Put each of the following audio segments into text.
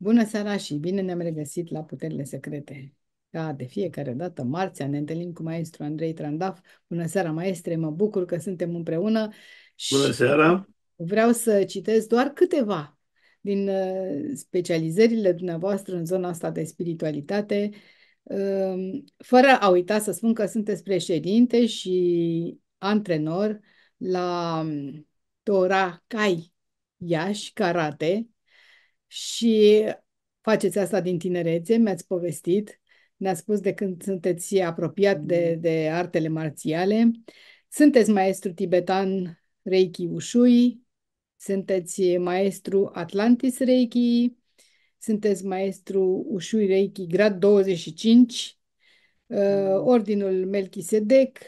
Bună seara și bine ne-am regăsit la Puterile Secrete. Ca de fiecare dată, marțea, ne întâlnim cu maestru Andrei Trandaf. Bună seara, maestre, mă bucur că suntem împreună și Bună seara! vreau să citesc doar câteva din uh, specializările dumneavoastră în zona asta de spiritualitate, uh, fără a uita să spun că sunteți președinte și antrenor la um, Tora Kai Iași Karate, și faceți asta din tinerețe, mi-ați povestit, ne-ați spus de când sunteți apropiat de, de artele marțiale. Sunteți maestru tibetan Reiki Ushui, sunteți maestru Atlantis Reiki, sunteți maestru Ushui Reiki grad 25, uh, Ordinul Melchisedec,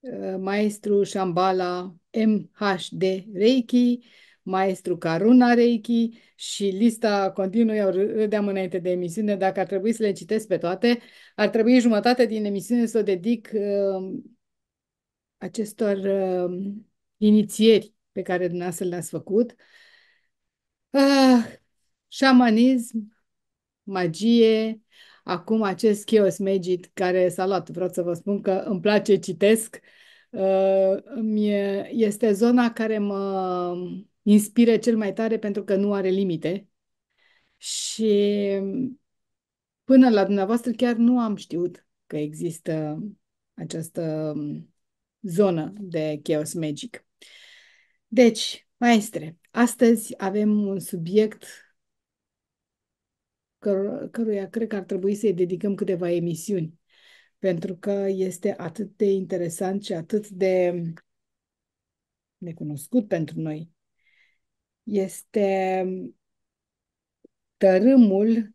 uh, maestru Shambhala MHD Reiki, maestru Karuna Reiki și lista continuă, eu râdeam înainte de emisiune, dacă ar trebui să le citesc pe toate, ar trebui jumătate din emisiune să o dedic uh, acestor uh, inițieri pe care dumneavoastră le-ați făcut. Uh, șamanism, magie, acum acest Chaos Magic care s-a luat. Vreau să vă spun că îmi place, citesc. Uh, este zona care mă inspire cel mai tare pentru că nu are limite. Și până la dumneavoastră chiar nu am știut că există această zonă de Chaos Magic. Deci, maestre, astăzi avem un subiect căr- căruia cred că ar trebui să-i dedicăm câteva emisiuni, pentru că este atât de interesant și atât de necunoscut pentru noi este tărâmul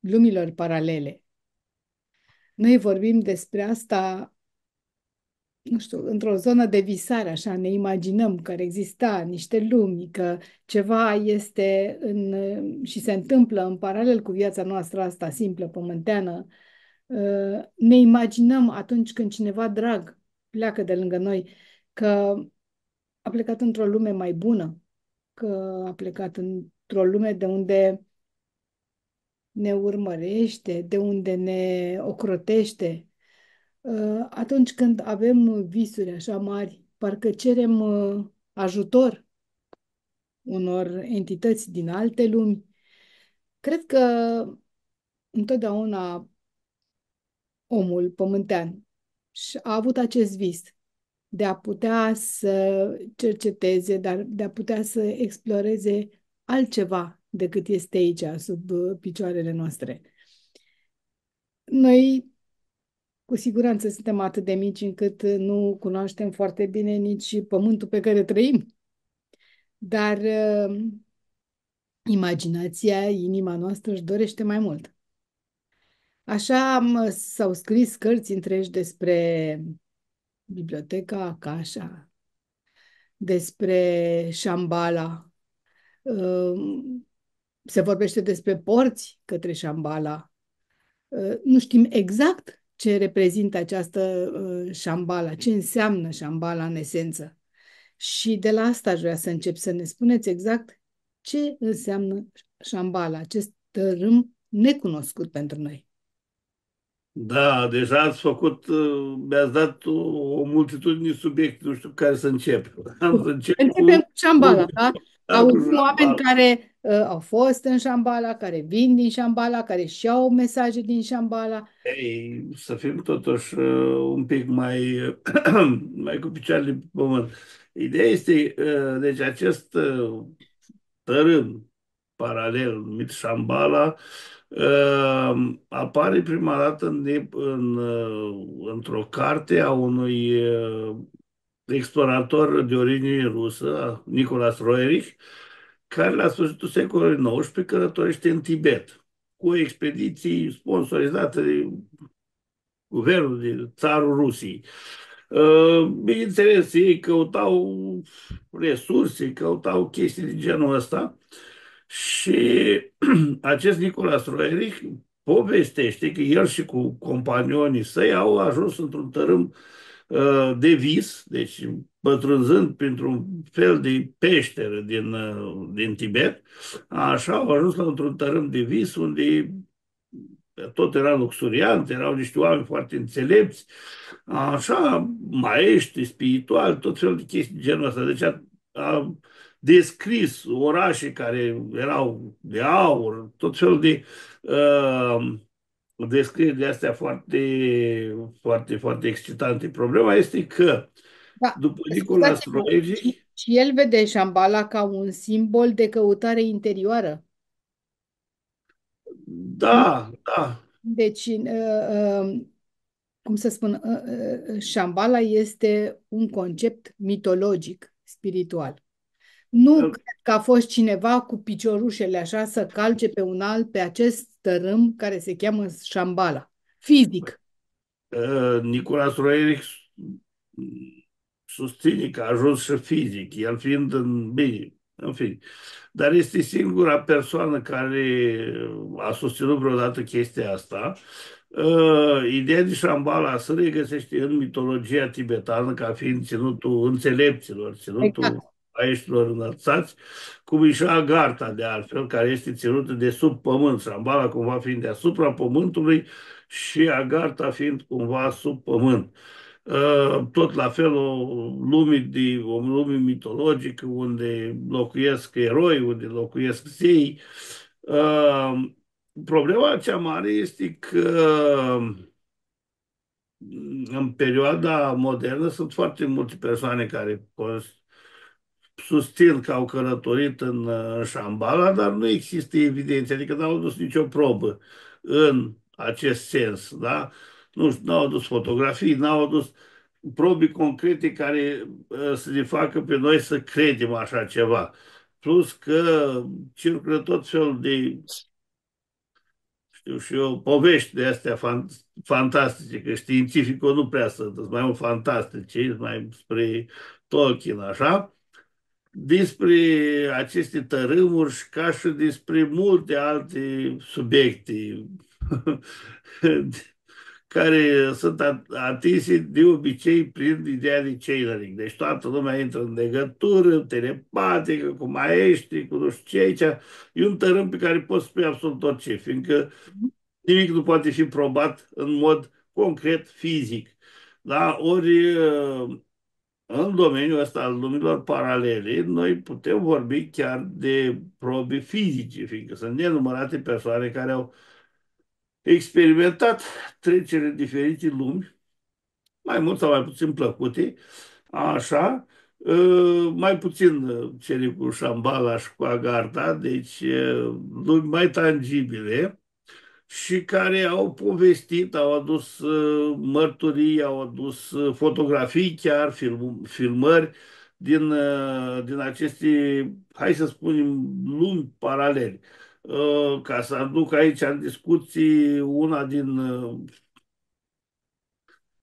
lumilor paralele. Noi vorbim despre asta, nu știu, într-o zonă de visare, așa, ne imaginăm că ar exista niște lumi, că ceva este în, și se întâmplă în paralel cu viața noastră asta simplă, pământeană. Ne imaginăm atunci când cineva drag pleacă de lângă noi că a plecat într-o lume mai bună, că a plecat într-o lume de unde ne urmărește, de unde ne ocrotește. Uh, atunci când avem visuri așa mari, parcă cerem uh, ajutor unor entități din alte lumi. Cred că întotdeauna omul pământean a avut acest vis de a putea să cerceteze, dar de a putea să exploreze altceva decât este aici, sub uh, picioarele noastre. Noi, cu siguranță, suntem atât de mici încât nu cunoaștem foarte bine nici pământul pe care trăim. Dar uh, imaginația, inima noastră își dorește mai mult. Așa s-au scris cărți întregi despre Biblioteca Akasha, despre Shambhala. Se vorbește despre porți către Shambhala. Nu știm exact ce reprezintă această Shambhala, ce înseamnă Shambhala în esență. Și de la asta aș vrea să încep să ne spuneți exact ce înseamnă Shambhala, acest tărâm necunoscut pentru noi. Da, deja ați făcut, uh, mi-ați dat o, o multitudine de subiecte, nu știu care să încep. Am să încep Începem cu Șambala, da? Auzim oameni care uh, au fost în Șambala, care vin din Șambala, care și-au mesaje din Șambala. Ei, să fim totuși uh, un pic mai, mai cu picioarele pe pământ. Ideea este, uh, deci acest uh, tărâm paralel numit Șambala, uh, uh, apare prima dată în, în, uh, într-o carte a unui uh, explorator de origine rusă, Nicolas Roerich, care la sfârșitul secolului XIX călătorește în Tibet cu expediții sponsorizate de guvernul, de țarul Rusiei. Uh, bineînțeles, ei căutau resurse, căutau chestii de genul ăsta și acest Nicolas Roerich povestește că el și cu companionii săi au ajuns într-un tărâm uh, de vis, deci pătrunzând printr-un fel de peșteră din, uh, din Tibet, așa au ajuns la un tărâm de vis unde tot era luxuriant, erau niște oameni foarte înțelepți, așa, maestri, spiritual, tot felul de chestii genul ăsta. Deci a, a descris orașe care erau de aur, tot felul de uh, descrieri de astea foarte, foarte, foarte excitante. Problema este că Da, după Nicolas scuzați-mă, Roegi, și, și el vede Shambhala ca un simbol de căutare interioară. da, da, Deci, uh, uh, cum să spun, uh, uh, Shambhala este un concept mitologic, spiritual. Nu cred că a fost cineva cu piciorușele așa să calce pe un alt pe acest tărâm care se cheamă Shambhala. Fizic. uh, Nicolas Roegi susține că a ajuns și fizic, el fiind în bine, în fine. Dar este singura persoană care a susținut vreodată chestia asta. Uh, ideea de Shambhala se regăsește în mitologia tibetană ca fiind ținutul înțelepților, ținutul Exact. Aieștilor înălțați, cum e și Agartha, de altfel, care este ținută de sub pământ, Shambhala cumva fiind deasupra pământului și Agartha fiind cumva sub pământ. Uh, tot la fel o lume, de, o lume mitologică unde locuiesc eroi, unde locuiesc zei. Uh, Problema cea mare este că în perioada modernă sunt foarte multe persoane care cons- susțin că au călătorit în uh, Shambhala, dar nu există evidențe, adică n-au dus nicio probă în acest sens, da? Nu știu, n-au adus fotografii, n-au adus probe concrete care uh, să ne facă pe noi să credem așa ceva. Plus că circulă tot felul de știu și eu, povești de astea fan, fantastice, că științificul nu prea sunt, sunt mai mult fantastice, sunt mai spre Tolkien, așa, despre aceste tărâmuri și ca și despre multe alte subiecte care sunt atinse de obicei prin ideea de channering. Deci toată lumea intră în legătură telepatică, cu maestri, cu nu știu ce aici. E un tărâm pe care poți spune absolut orice, fiindcă nimic nu poate fi probat în mod concret, fizic. Da? Ori în domeniul ăsta al lumilor paralele, noi putem vorbi chiar de probe fizice, fiindcă sunt nenumărate persoane care au experimentat trecere în diferite lumi, mai mult sau mai puțin plăcute, așa, mai puțin cele cu Shambhala și cu Agartha, deci lumi mai tangibile, și care au povestit, au adus uh, mărturii, au adus uh, fotografii chiar, film, filmări din, uh, din aceste, hai să spunem, lumi paralele. Ca să aduc aici în discuții una din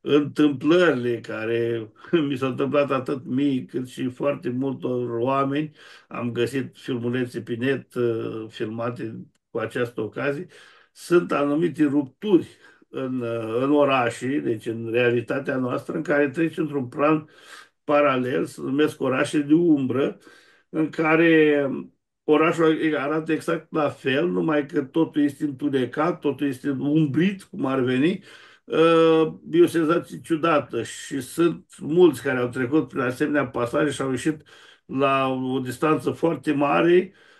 întâmplările care mi s-au întâmplat atât mie cât și foarte multor oameni. Am găsit filmulețe pe net filmate cu această ocazie sunt anumite rupturi în, în orașe, deci în realitatea noastră, în care treci într-un plan paralel, se numesc orașe de umbră, în care orașul arată exact la fel, numai că totul este întunecat, totul este umbrit, cum ar veni, uh, e o senzație ciudată și sunt mulți care au trecut prin asemenea pasaje și au ieșit la o distanță foarte mare Uh,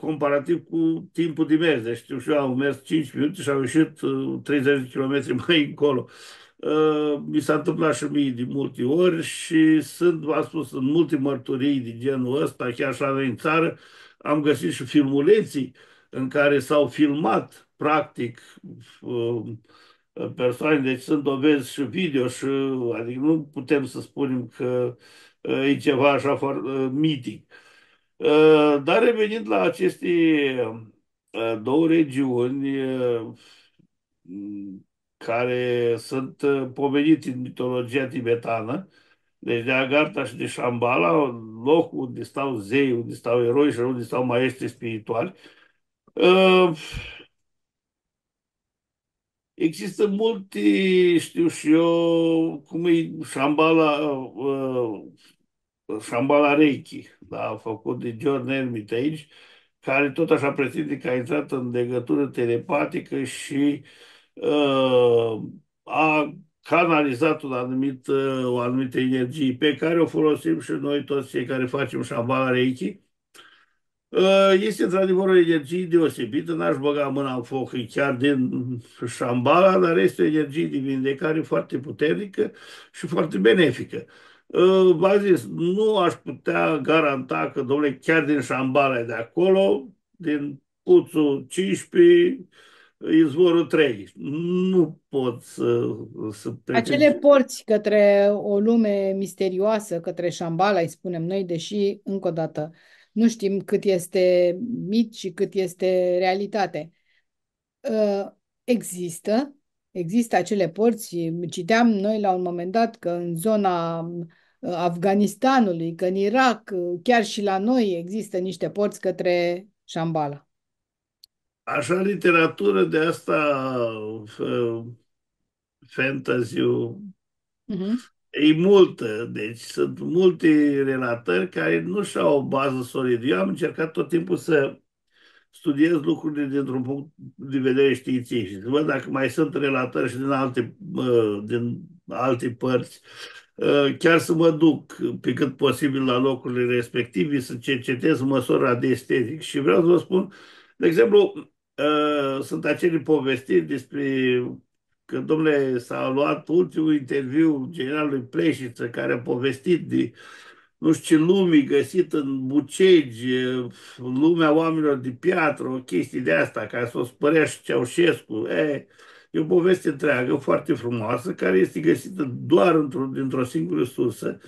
comparativ cu timpul de mers. Deci știu și eu, am mers 5 minute și am ieșit 30 uh, de kilometri mai încolo. Uh, mi s-a întâmplat și mie de multe ori și sunt, v-am spus, în multe mărturii de genul ăsta, chiar și la noi în țară, am găsit și filmuleții în care s-au filmat, practic, persoane, deci sunt dovezi și video și, adică nu putem să spunem că e ceva așa foarte mitic. Uh, dar revenind la aceste uh, două regiuni uh, care sunt pomenite în mitologia tibetană, deci de Agartha și de Shambhala, locul unde stau zei, unde stau eroi și unde stau maestri spirituali, Există multe, știu și eu, cum e Shambhala, uh, Shambhala Reiki, da, a făcut de John Hermitage, care tot așa pretinde că a intrat în legătură telepatică și uh, a canalizat un anumit, uh, o anumită energie pe care o folosim și noi toți cei care facem Shambhala Reiki Uh, este într-adevăr o energie deosebită, n-aș băga mâna în foc, e chiar din șambala, dar este o energie de vindecare foarte puternică și foarte benefică. Uh, v-am zis, nu aș putea garanta că, domnule, chiar din șambala de acolo, din puțul 15, izvorul 3. Nu pot să, să Acele porți către o lume misterioasă, către șambala, îi spunem noi, deși, încă o dată, nu știm cât este mit și cât este realitate. Uh, există, există acele porți. Citeam noi la un moment dat că în zona uh, Afganistanului, că în Irak, uh, chiar și la noi există niște porți către Shambhala. Așa literatură de asta fantasy uh-huh. E multă, deci sunt multe relatări care nu și-au o bază solidă. Eu am încercat tot timpul să studiez lucrurile dintr-un punct de vedere științific. Să văd dacă mai sunt relatări și din alte, din alte părți. Chiar să mă duc pe cât posibil la locurile respective, să cercetez măsura de estetic. Și vreau să vă spun, de exemplu, sunt acele povestiri despre că, domnule, s-a luat ultimul interviu generalului Pleșiță, care a povestit de nu știu ce lumii găsit în Bucegi, lumea oamenilor de piatră, o chestie de asta, ca să o spărea și Ceaușescu. E, e o poveste întreagă, foarte frumoasă, care este găsită doar într-o, dintr-o singură sursă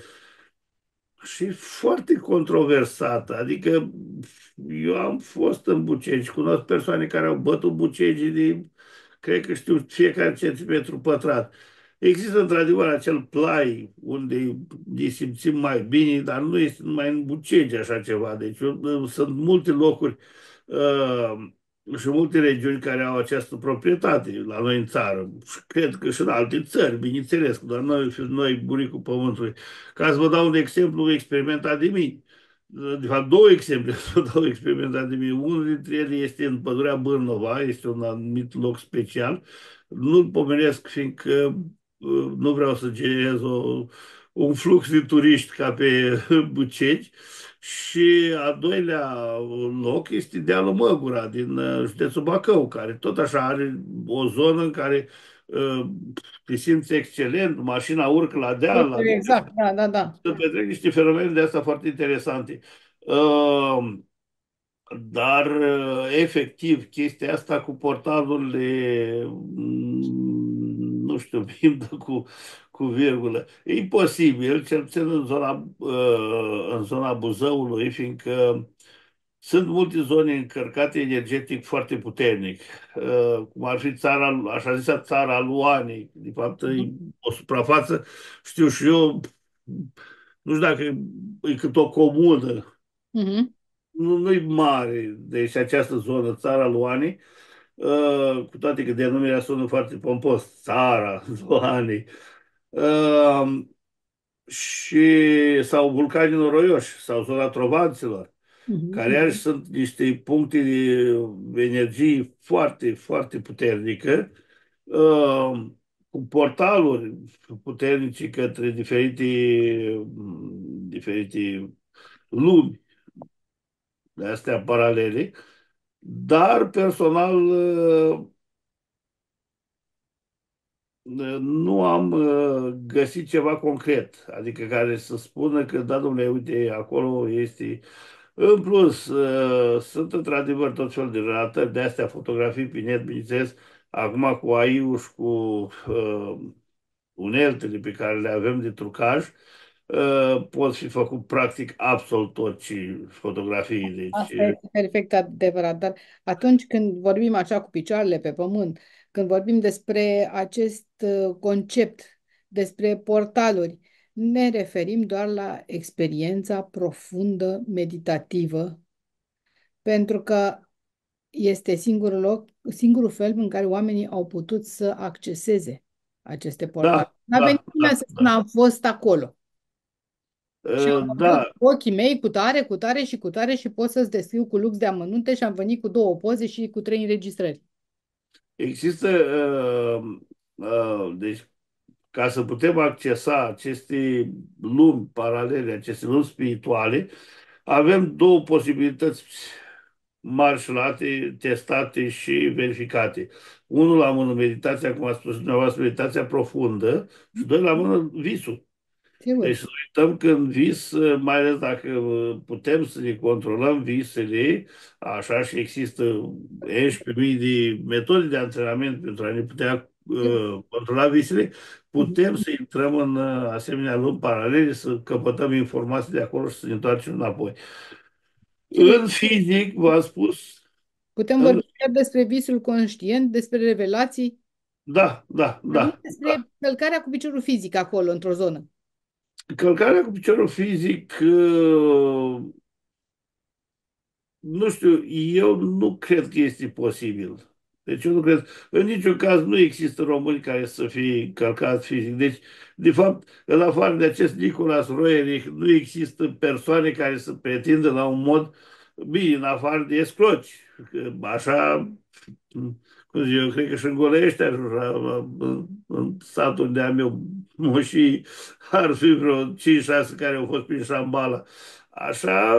și foarte controversată. Adică eu am fost în Bucegi, cunosc persoane care au bătut Bucegii de cred că știu fiecare centimetru pătrat. Există într-adevăr acel plai unde ne simțim mai bine, dar nu este numai în Bucegi așa ceva. Deci sunt multe locuri uh, și multe regiuni care au această proprietate la noi în țară. Și cred că și în alte țări, bineînțeles, dar noi, noi buricul pământului. Ca să vă dau un exemplu experimentat de mine de fapt, două exemple să dau experimentat de mine. Unul dintre ele este în pădurea Bârnova, este un anumit loc special. Nu-l pomenesc, fiindcă uh, nu vreau să generez o, un flux de turiști ca pe Bucegi. Și a doilea loc este dealul Măgura, din uh, județul Bacău, care tot așa are o zonă în care uh, te simți excelent, mașina urcă la deal. La exact, da, da, da. Se petrec niște fenomene de asta foarte interesante. Uh, dar, uh, efectiv, chestia asta cu portalurile, mm, nu știu, cu, cu virgulă, e imposibil, cel puțin în zona, uh, în zona Buzăului, fiindcă sunt multe zone încărcate energetic foarte puternic, uh, cum ar fi țara, așa zisă țara Luanei, de fapt e o suprafață, știu și eu, nu știu dacă e cât o comună, uh-huh. nu, nu-i mare, deci această zonă, țara Luanei, uh, cu toate că denumirea sună foarte pompos, țara Luanei, uh, și, sau vulcanii noroioși, sau zona Trovanților uh-huh. care iarăși sunt niște puncte de energie foarte, foarte puternică, uh, cu portaluri puternice către diferite, diferite lumi de astea paralele, dar personal uh, nu am uh, găsit ceva concret, adică care să spună că, da, domnule, uite, acolo este în plus, uh, sunt într-adevăr tot felul de relatări de astea, fotografii pe net, bineînțeles, acum cu AI-ul și cu uh, uneltele pe care le avem de trucaj, uh, pot fi făcut practic absolut tot ce fotografii. Deci... Asta este perfect adevărat, dar atunci când vorbim așa cu picioarele pe pământ, când vorbim despre acest uh, concept, despre portaluri, ne referim doar la experiența profundă meditativă, pentru că este singurul loc, singurul fel în care oamenii au putut să acceseze aceste portale. Da, N-a da, venit nimeni da, să spună, da. am fost acolo. Și Uh, am văzut Da, cu ochii mei cu tare, cu tare și cu tare și pot să-ți descriu cu lux de amănunte și am venit cu două poze și cu trei înregistrări. există, uh, uh, deci ca să putem accesa aceste lumi paralele, aceste lumi spirituale, avem două posibilități marșlate, testate și verificate. Unul la mână meditația, cum a spus dumneavoastră, meditația profundă și doi la mână visul. Sigur. Deci să nu uităm că în vis, mai ales dacă putem să ne controlăm visele, așa și există 11.000 de metode de antrenament pentru a ne putea uh, controla visele, putem să intrăm în uh, asemenea lumi paralele, să căpătăm informații de acolo și să ne întoarcem înapoi. Sigur. În fizic, v-am spus, Putem în, vorbi chiar despre visul conștient, despre revelații, da, da, vorbim da, despre da. călcarea cu piciorul fizic acolo, într-o zonă. Călcarea cu piciorul fizic uh, nu știu, eu nu cred că este posibil. Deci eu nu cred, în niciun caz nu există români care să fie călcați fizic. Deci, de fapt, în afară de acest Nicolas Roerich, nu există persoane care să pretindă la un mod, bine, în afară de escroci. Că Așa, cum zic, eu cred că și în Golești, așa, în, în satul unde am eu moșii, ar fi vreo 5-6 care au fost prin Șambala. Așa,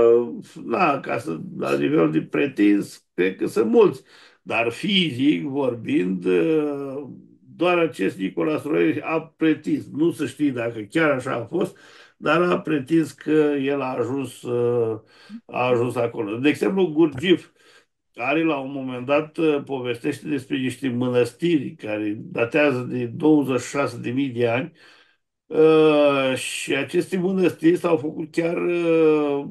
na, ca să, la nivel de pretins, cred că sunt mulți. Dar fizic vorbind, uh, doar acest Nicolas Roer a pretins, nu să știi dacă chiar așa a fost, dar a pretins că el a ajuns, uh, a ajuns acolo. De exemplu, Gurgif are la un moment dat, uh, povestește despre niște mănăstiri care datează de 26.000 de ani, Uh, și aceste mănăstiri s-au făcut chiar, uh,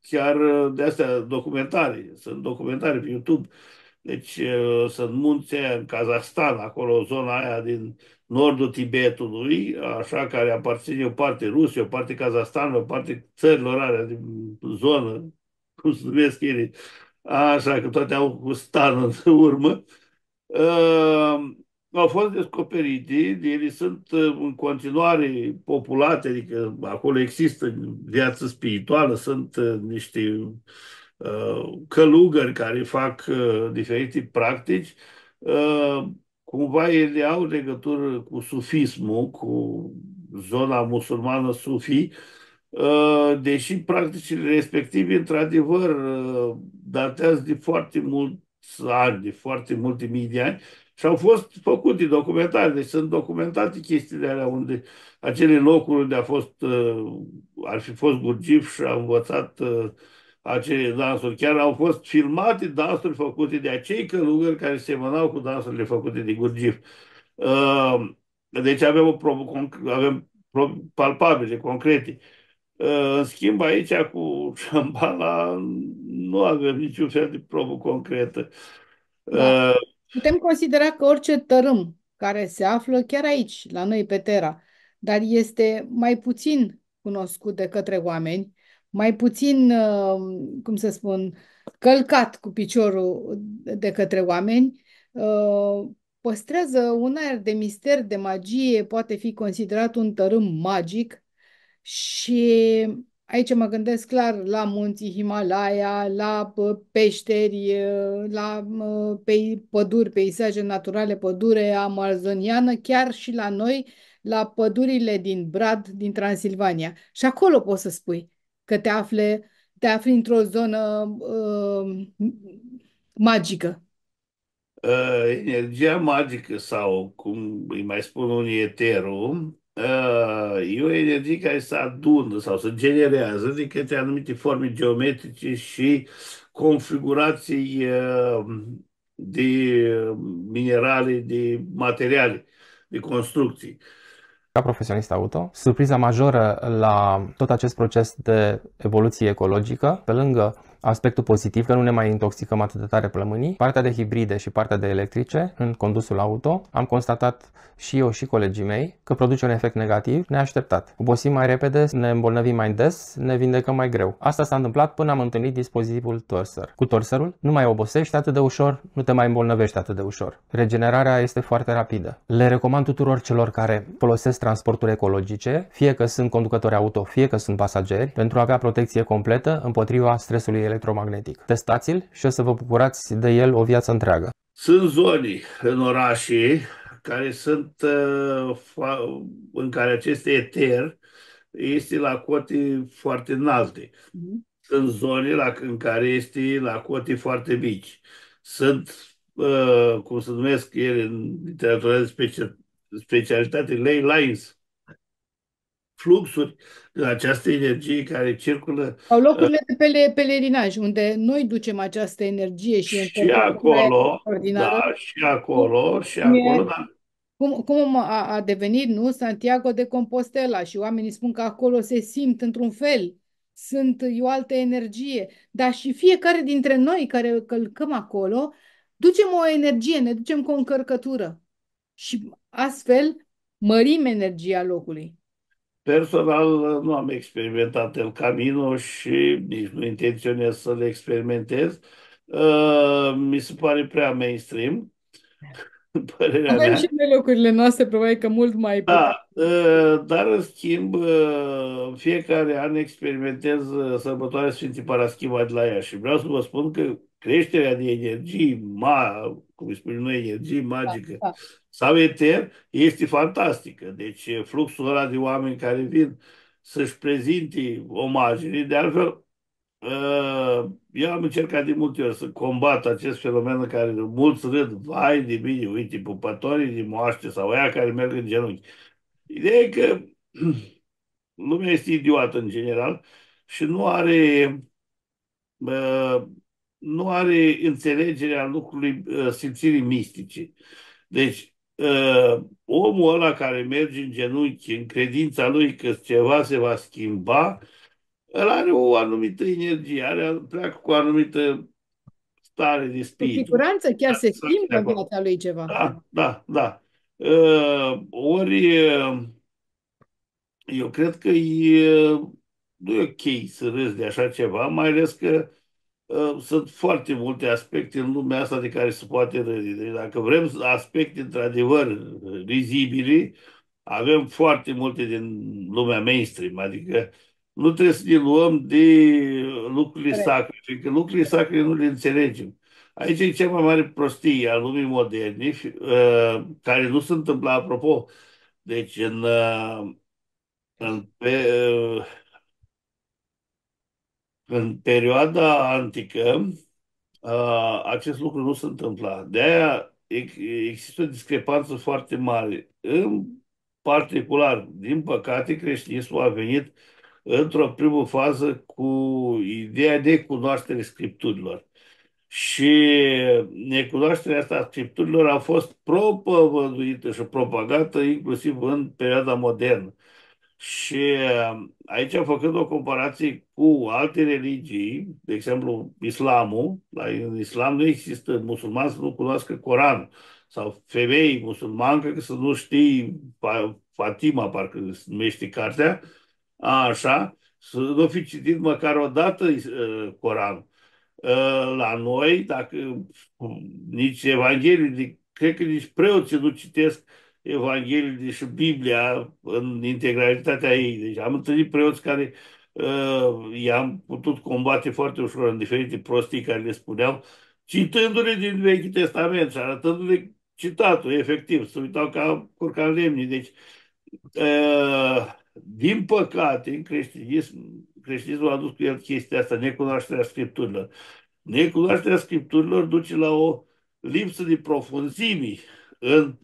chiar uh, de astea documentare. Sunt documentare pe YouTube. Deci uh, sunt munți aia în Kazahstan, acolo zona aia din nordul Tibetului, așa, care aparține o parte Rusiei, o parte Kazahstan, o parte țărilor alea din zonă, cum se numesc ele, așa, că toate au cu stan în urmă. Uh, au fost descoperite, ele sunt uh, în continuare populate, adică acolo există viață spirituală, sunt uh, niște uh, călugări care fac uh, diferite practici. Uh, cumva ele au legătură cu sufismul, cu zona musulmană sufi, uh, deși practicile respective, într-adevăr, uh, datează de foarte mulți ani, de foarte multe mii de ani, și au fost făcute documentare, deci sunt documentate chestiile alea unde acele locuri unde a fost, uh, ar fi fost Gurgif și a învățat uh, acele dansuri. Chiar au fost filmate dansuri făcute de acei călugări care semănau cu dansurile făcute de Gurgif. Uh, Deci avem, o probă, conc- avem probe palpabile, concrete. În schimb, aici cu Shambhala nu avem niciun fel de probă concretă. Da. Putem considera că orice tărâm care se află chiar aici, la noi pe Terra, dar este mai puțin cunoscut de către oameni, mai puțin, uh, cum să spun, călcat cu piciorul de către oameni, uh, păstrează un aer de mister, de magie, poate fi considerat un tărâm magic și Aici mă gândesc clar la munții Himalaya, la peșteri, la pe, păduri, peisaje naturale, pădure amazoniană, chiar și la noi, la pădurile din Brad, din Transilvania. Și acolo poți să spui că te afli, te afli într-o zonă uh, magică. Uh, energia magică sau, cum îi mai spun unii, eterul, uh, e o energie care se adună sau se generează de către anumite forme geometrice și configurații uh, de minerale, de materiale, de construcții. Ca profesionist auto, surpriza majoră la tot acest proces de evoluție ecologică, pe lângă Aspectul pozitiv că nu ne mai intoxicăm atât de tare plămânii. Partea de hibride și partea de electrice în condusul auto, am constatat și eu și colegii mei că produce un efect negativ neașteptat. Obosim mai repede, ne îmbolnăvim mai des, ne vindecăm mai greu. Asta s-a întâmplat până am întâlnit dispozitivul Torser. Cu Torserul nu mai obosești atât de ușor, nu te mai îmbolnăvești atât de ușor. Regenerarea este foarte rapidă. Le recomand tuturor celor care folosesc transporturi ecologice, fie că sunt conducători auto, fie că sunt pasageri, pentru a avea protecție completă împotriva stresului electromagnetic. Testați-l și o să vă bucurați de el o viață întreagă. Sunt zone în orașe care sunt uh, în care acest eter este la cote foarte înalte. Mm-hmm. Sunt zone la, în care este la cote foarte mici. Sunt, uh, cum se numesc ele în literatura de special, specialitate, ley lines, fluxuri de această energie care circulă. Sau locurile de pele, pelerinaj, unde noi ducem această energie și, și acolo, da, și acolo, și acolo, da. Cum, cum a, a devenit, nu, Santiago de Compostela și oamenii spun că acolo se simt într-un fel, sunt o altă energie, dar și fiecare dintre noi care călcăm acolo, ducem o energie, ne ducem cu o încărcătură și astfel mărim energia locului. Personal nu am experimentat El Camino și nici nu intenționez să le experimentez. Uh, mi se pare prea mainstream. Părerea Avem mea. și noi locurile noastre, probabil că mult mai Da, uh, dar în schimb, uh, fiecare an experimentez sărbătoarea Sfinții Paraschiva de la ea și vreau să vă spun că creșterea de energie, ma, cum spunem noi, energie magică, da, da sau eter, este fantastică. Deci fluxul ăla de oameni care vin să-și prezinte omagini, de altfel, ă, eu am încercat de multe ori să combat acest fenomen în care mulți râd, vai de mine, uite, pupătorii de moaște sau aia care merg în genunchi. Ideea e că lumea este idiotă în general și nu are nu are înțelegerea lucrului simțirii mistice. Deci, uh, omul ăla care merge în genunchi în credința lui că ceva se va schimba, el are o anumită energie, are, pleacă cu o anumită stare de spiritu. Cu siguranță chiar se schimbă în viața lui ceva. Da, da, da. Uh, ori uh, eu cred că e, nu e ok să râzi de așa ceva, mai ales că Uh, sunt foarte multe aspecte în lumea asta de care se poate râde. Deci dacă vrem aspecte într-adevăr rizibile, avem foarte multe din lumea mainstream, adică nu trebuie să ne luăm de lucrurile sacre, fiindcă lucrurile sacre nu le înțelegem. Aici e cea mai mare prostie a lumii moderne, uh, care nu se întâmplă, apropo, deci în, uh, în pe, în perioada antică, acest lucru nu se întâmpla. De aia există o discrepanță foarte mare. În particular, din păcate, creștinismul a venit într-o primă fază cu ideea de cunoaștere scripturilor. Și necunoașterea asta a scripturilor a fost propovăduită și propagată inclusiv în perioada modernă. Și uh, aici, făcând o comparație cu alte religii, de exemplu islamul, la, în islam nu există musulman să nu cunoască Coranul, sau femei musulmancă că să nu știi Fatima, parcă se numește cartea, așa, să nu fi citit măcar o dată uh, Coranul. Uh, la noi, dacă nici Evanghelii, cred că nici preoții nu citesc Evanghelie și Biblia în integralitatea ei. Deci am întâlnit preoți care uh, i-am putut combate foarte ușor în diferite prostii care le spuneau, citându-le din Vechiul Testament și arătându-le citatul, efectiv, să uitau ca curcan lemnii. Deci, uh, din păcate, în creștinism, creștinismul a adus cu el chestia asta, necunoașterea Scripturilor. Necunoașterea Scripturilor duce la o lipsă de profunzimi în Uh,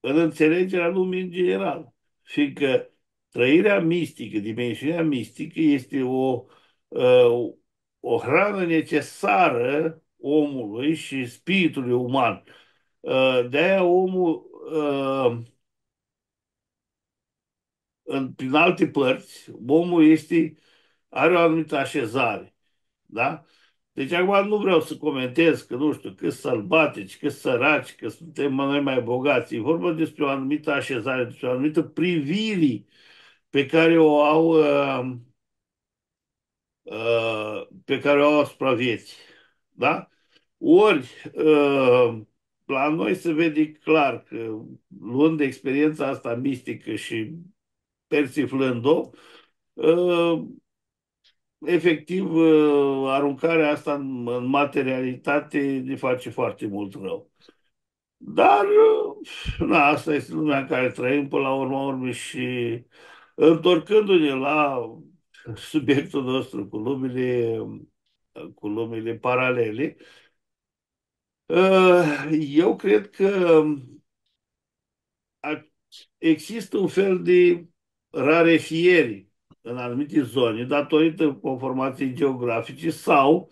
în înțelegerea lumii în general. Fiindcă trăirea mistică, dimensiunea mistică este o, uh, o hrană necesară omului și spiritului uman. Uh, de-aia omul în, prin alte părți, omul este are o anumită așezare. Da? Deci acum nu vreau să comentez că nu știu cât sălbatici, cât săraci, că suntem noi mai bogați. E vorba despre o anumită așezare, despre o anumită privire pe care o au uh, uh, pe care o au asupra vieții. Da? Ori uh, la noi se vede clar că luând experiența asta mistică și persiflând-o, uh, efectiv, uh, aruncarea asta în, în materialitate ne face foarte mult rău. Dar, uh, na, asta este lumea în care trăim până la urmă urmă și întorcându-ne la subiectul nostru cu lumile, cu lumile paralele, uh, eu cred că există un fel de rarefieri în anumite zone datorită conformației geografice sau,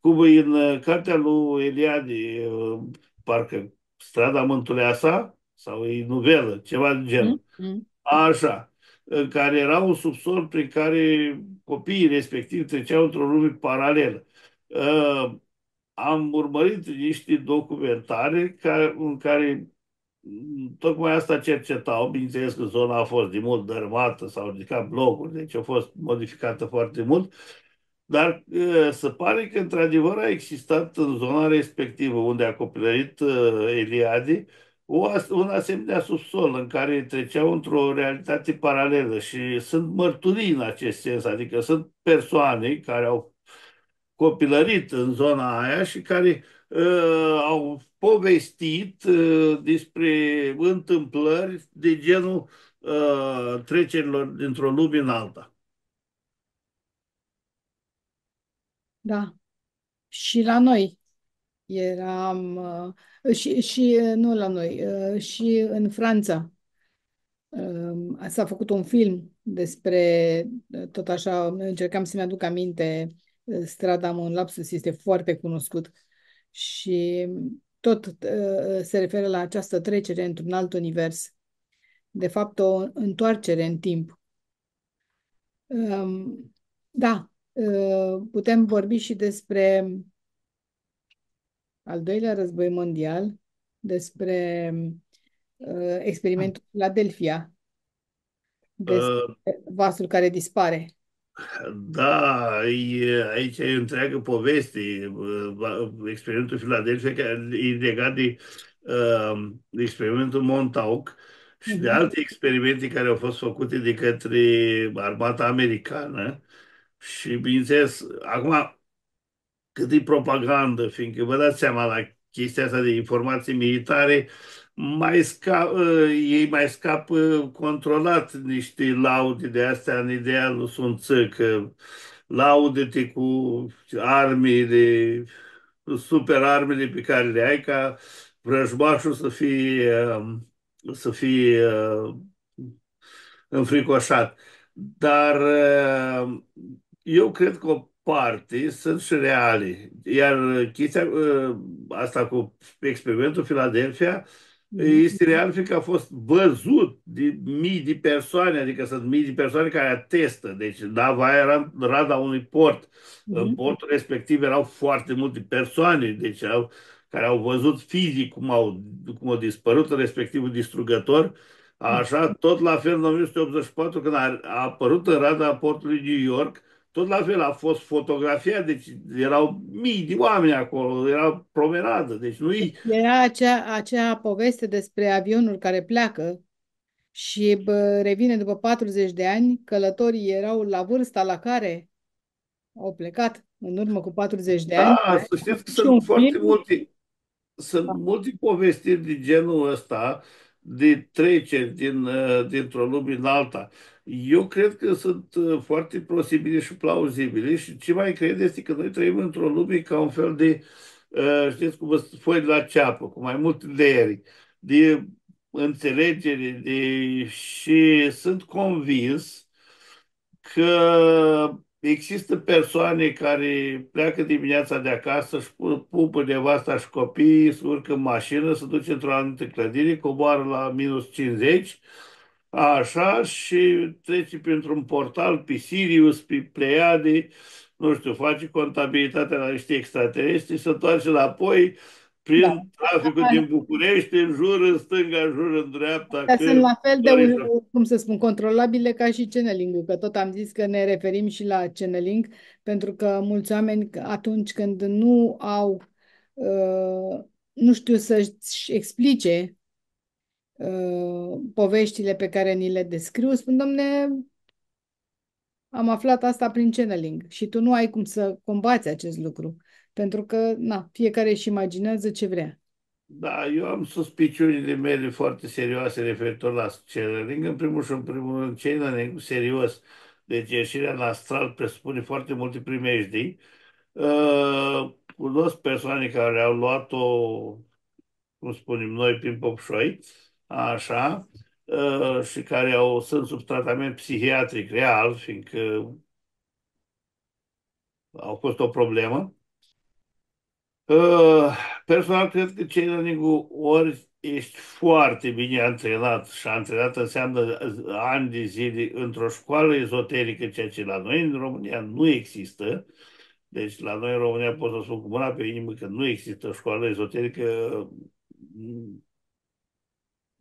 cum e în uh, cartea lui Eliade, uh, parcă Strada Mântuleasa, sau e novelă, ceva de genul. Mm-hmm. Așa, în care era un subsol prin care copiii respectiv treceau într-o lume paralelă. Uh, am urmărit niște documentare care, în care tocmai asta cercetau, bineînțeles că zona a fost de mult dărmată, s-au ridicat blocuri, deci a fost modificată foarte mult, dar se pare că într-adevăr a existat în zona respectivă unde a copilărit Eliade o, un asemenea subsol în care treceau într-o realitate paralelă și sunt mărturii în acest sens, adică sunt persoane care au copilărit în zona aia și care uh, au povestit uh, despre întâmplări de genul uh, trecerilor dintr-o lume în alta. Da. Și la noi eram, uh, și, și uh, nu la noi, uh, și în Franța. Uh, s-a făcut un film despre, uh, tot așa, încercam să-mi aduc aminte, uh, strada în lapsus este foarte cunoscut și tot uh, se referă la această trecere într-un alt univers. De fapt, o întoarcere în timp. Um, da, uh, putem vorbi și despre al doilea război mondial, despre uh, experimentul Philadelphia, despre vasul care dispare. Da, e, aici e întreagă poveste. Experimentul Philadelphia e legat de uh, experimentul Montauk și de mhm. alte experimente care au fost făcute de către armata americană. Și, bineînțeles, acum, cât e propagandă, fiindcă vă dați seama la chestia asta de informații militare, mai scap, ă, ei mai scapă controlat niște laude de astea în ideea lui Sun Tzu, că laude-te cu armele, super armele pe care le ai ca vrăjmașul să fie, să fie înfricoșat. Dar eu cred că o parte sunt și reale. Iar chestia asta cu experimentul Philadelphia este real fiindcă a fost văzut de mii de persoane, adică sunt mii de persoane care atestă. Deci nava era în rada unui port. Mm-hmm. În portul respectiv erau foarte multe persoane deci au, care au văzut fizic cum au, cum au dispărut respectivul distrugător. Așa, tot la fel în 1984, când a, a apărut în rada portului New York, tot la fel a fost fotografia, deci erau mii de oameni acolo, era promenadă, deci nu Era acea, acea poveste despre avionul care pleacă și bă, revine după 40 de ani, călătorii erau la vârsta la care au plecat în urmă cu 40 de ani. Da, să știți că sunt foarte film. multe, sunt da. multe povestiri de genul ăsta, de treceri din, uh, dintr-o lume în alta. Eu cred că sunt uh, foarte posibile și plauzibile și ce mai cred este că noi trăim într-o lume ca un fel de, uh, știți cum foi de la ceapă, cu mai multe layeri, de înțelegere de... și sunt convins că există persoane care pleacă dimineața de acasă, își pupă nevasta și copiii, se urcă în mașină, se duce într-o anumită clădire, coboară la minus 50 Așa, și trece printr-un portal pe Sirius, pe Pleiade, nu știu, face contabilitatea la niște extraterestri, se întoarce înapoi prin da. traficul din București, în jur, în stânga, în jur, în dreapta. Dar sunt la fel de, cum să spun, controlabile ca și channeling că tot am zis că ne referim și la channeling, pentru că mulți oameni atunci când nu au, uh, nu știu să-și explice uh, poveștile pe care ni le descriu, spun, domne, am aflat asta prin channeling și tu nu ai cum să combați acest lucru, pentru că, na, fiecare își imaginează ce vrea. Da, eu am suspiciunile mele foarte serioase referitor la channeling. În primul și în primul rând, channeling serios, deci ieșirea în astral presupune foarte multe primejdii. Uh, cunosc persoane care au luat-o, cum spunem noi, prin popșoi, așa, uh, și care au, sunt sub tratament psihiatric real, fiindcă au fost o problemă. Uh, personal, cred că cei ori ești foarte bine antrenat și antrenat înseamnă ani de zile într-o școală ezoterică, ceea ce la noi în România nu există. Deci la noi în România pot să spun cu mâna pe inimă că nu există școală ezoterică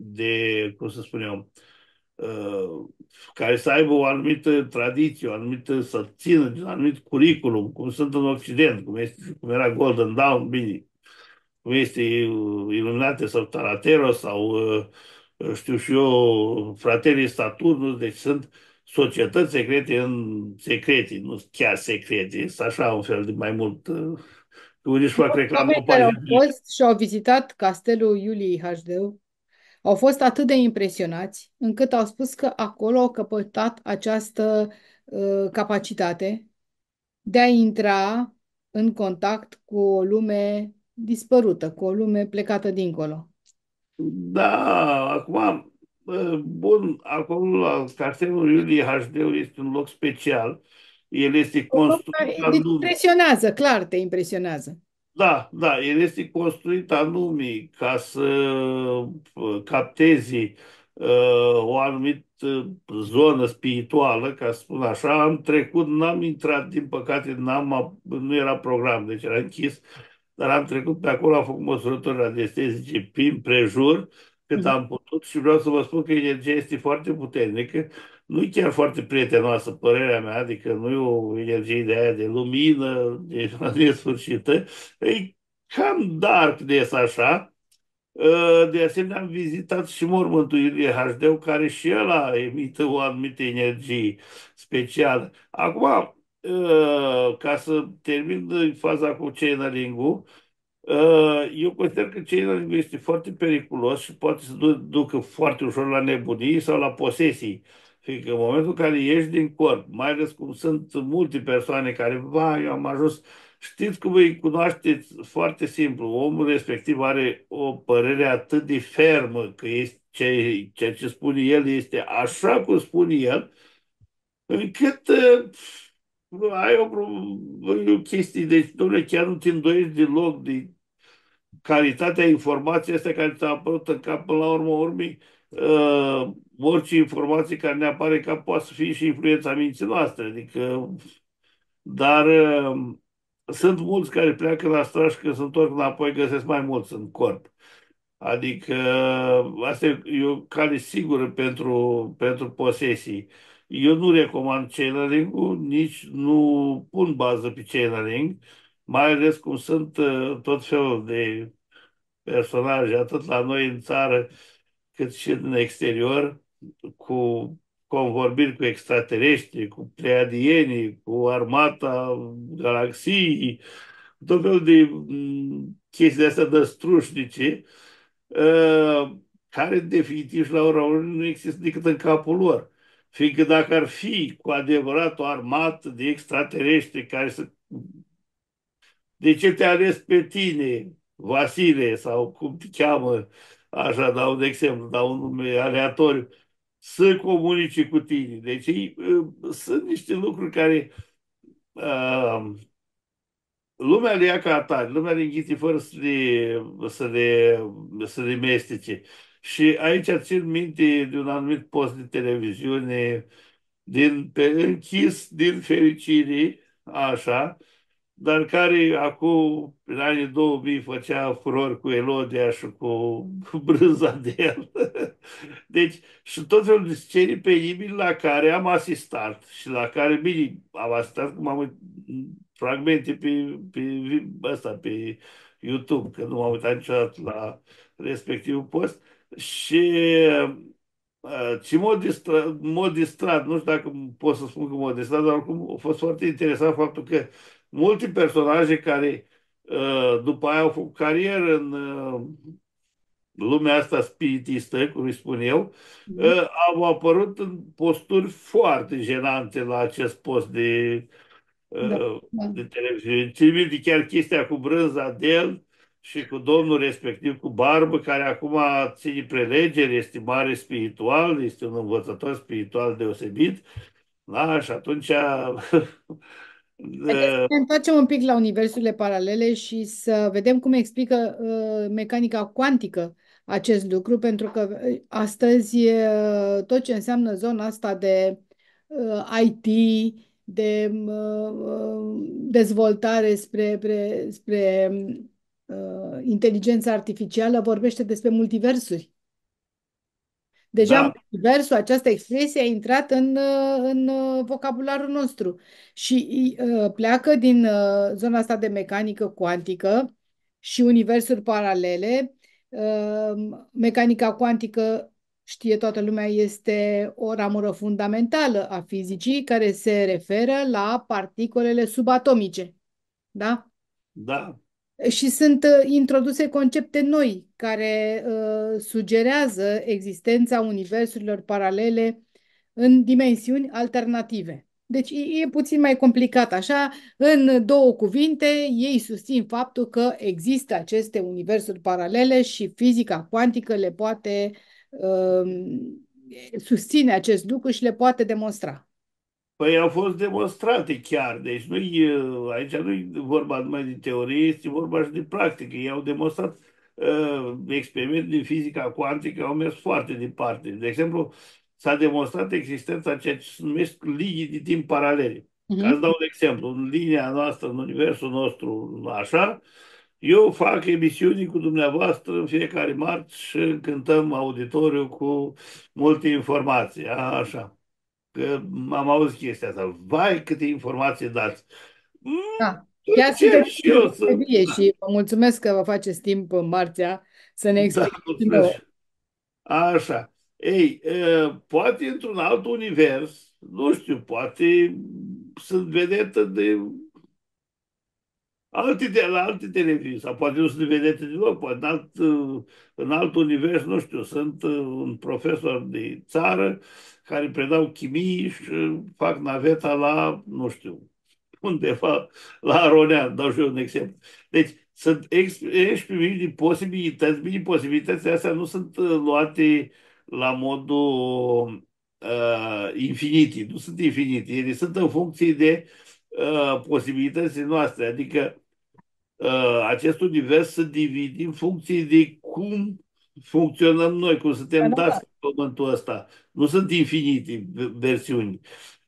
de, cum să spun eu, uh, care să aibă o anumită tradiție, o anumită, să țină din un anumit curriculum, cum sunt în Occident, cum, este, cum era Golden Dawn, bine, cum este Iluminate sau Taratero sau uh, știu și eu, Fratelii Saturnus, deci sunt societăți secrete în secrete, nu chiar secrete, sunt așa un fel de mai mult uh, unii își fac reclamă care au fost și au vizitat castelul Iuliei HD au fost atât de impresionați încât au spus că acolo au căpătat această uh, capacitate de a intra în contact cu o lume dispărută, cu o lume plecată dincolo. Da, acum, bun, acolo la Castelul Iulie HD este un loc special. El este construit... Te impresionează, clar te impresionează. Da, da, el este construit anume ca să uh, capteze uh, o anumită zonă spirituală, ca să spun așa. Am trecut, n-am intrat, din păcate, n-am, nu era program, deci era închis, dar am trecut pe acolo, am făcut măsurători radiestezice prin prejur, cât am putut și vreau să vă spun că energia este foarte puternică nu e chiar foarte prietenoasă, părerea mea, adică nu e o energie de aia de lumină, de nesfârșită, e cam darkness așa. Ă, de asemenea, am vizitat și mormântul Ilie HD, care și el emită o anumită energie specială. Acum, ă, ca să termin faza cu channeling-ul, ă, eu consider că channeling este foarte periculos și poate să ducă foarte ușor la nebunii sau la posesii. Fiindcă în momentul în care ieși din corp, mai ales cum sunt multe persoane care, va, eu am ajuns, știți cum îi cunoașteți foarte simplu, omul respectiv are o părere atât de fermă că este ce, ceea ce spune el este așa cum spune el, încât uh, ai o, o chestie, deci, domnule, chiar nu te îndoiești deloc de calitatea informației astea care ți-a apărut în cap până la urmă urmei, uh, orice informație care ne apare ca poate să fie și influența minții noastre. Adică, dar uh, sunt mulți care pleacă la straș că se întorc înapoi, găsesc mai mulți în corp. Adică uh, asta e o cale sigură pentru, pentru posesii. Eu nu recomand channeling nici nu pun bază pe channeling, mai ales cum sunt uh, tot felul de personaje, atât la noi în țară, cât și în exterior, cu convorbiri cu extraterestri, cu pleiadienii, cu armata galaxiei, tot felul de mm, chestii astea dăstrușnice, uh, care definitiv și la ora nu există decât în capul lor. Fiindcă dacă ar fi cu adevărat o armată de extraterestri care să... De ce te ales pe tine, Vasile, sau cum te cheamă, așa dau un exemplu, dau un nume aleatoriu, să comunice cu tine. Deci uh, sunt niște lucruri care uh, lumea le ia ca atare, lumea le înghite fără să le, să le, să le mestece. Și aici țin minte de un anumit post de televiziune din, pe închis din fericire, așa, dar care acum, în anii 2000, făcea furor cu Elodia și cu brânza de el. Deci, și tot felul de scene penibili la care am asistat și la care, bine, am asistat cum am fragmente pe, pe, asta, pe YouTube, că nu m-am uitat niciodată la respectivul post și ce mod distrat, mod distrat, nu știu dacă pot să spun că mod distrat, dar oricum a fost foarte interesant faptul că multe personaje care după aia au făcut carieră în lumea asta spiritistă, cum îi spun eu, mm. au apărut în posturi foarte jenante la acest post de, da, da. de televiziune. Țin chiar chestia cu brânza de el, și cu domnul respectiv cu barbă, care acum ține prelegeri, este mare spiritual, este un învățător spiritual deosebit. Da? Și atunci... Haideți să ne întoarcem un pic la universurile paralele și să vedem cum explică uh, mecanica cuantică acest lucru, pentru că uh, astăzi uh, tot ce înseamnă zona asta de uh, IT, de uh, uh, dezvoltare spre, spre, spre uh, inteligența artificială vorbește despre multiversuri. Deja da. multiversul, această expresie a intrat în, uh, în uh, vocabularul nostru și uh, pleacă din uh, zona asta de mecanică cuantică și universuri paralele. Uh, mecanica cuantică, știe toată lumea, este o ramură fundamentală a fizicii care se referă la particolele subatomice. Da? Da și sunt uh, introduse concepte noi care uh, sugerează existența universurilor paralele în dimensiuni alternative. Deci e, e puțin mai complicat așa. În două cuvinte, ei susțin faptul că există aceste universuri paralele și fizica cuantică le poate uh, susține acest lucru și le poate demonstra. Păi au fost demonstrate chiar, deci nu aici nu e vorba numai de teorie, este vorba și de practică. Ei au demonstrat uh, experimente din fizica cuantică, au mers foarte departe. De exemplu, s-a demonstrat existența ceea ce se numesc linii de timp paralele. Uh-huh. Ca să dau un exemplu, în linia noastră, în universul nostru, așa, eu fac emisiuni cu dumneavoastră în fiecare marți și cântăm auditoriu cu multe informații, așa că am auzit chestia asta. Vai, câte informații dați! Da. Chiar ce și eu să... Vie și vă mulțumesc că vă faceți timp în marțea să ne explicați da, Așa. Ei, poate într-un alt univers, nu știu, poate sunt vedetă de alte, de la alte televizii, sau poate nu sunt vedete deloc, poate în alt, în alt univers, nu știu, sunt un profesor de țară care predau chimie și fac naveta la, nu știu, undeva la Aronean, dau și eu un exemplu. Deci, sunt exprimiri de posibilități, bine, posibilitățile astea nu sunt uh, luate la modul uh, infinit, nu sunt infinite, ele sunt în funcție de uh, posibilitățile noastre, adică uh, acest univers se divide în funcție de cum funcționăm noi, cum suntem da, da, dați pe pământul ăsta. Nu sunt infinite versiuni.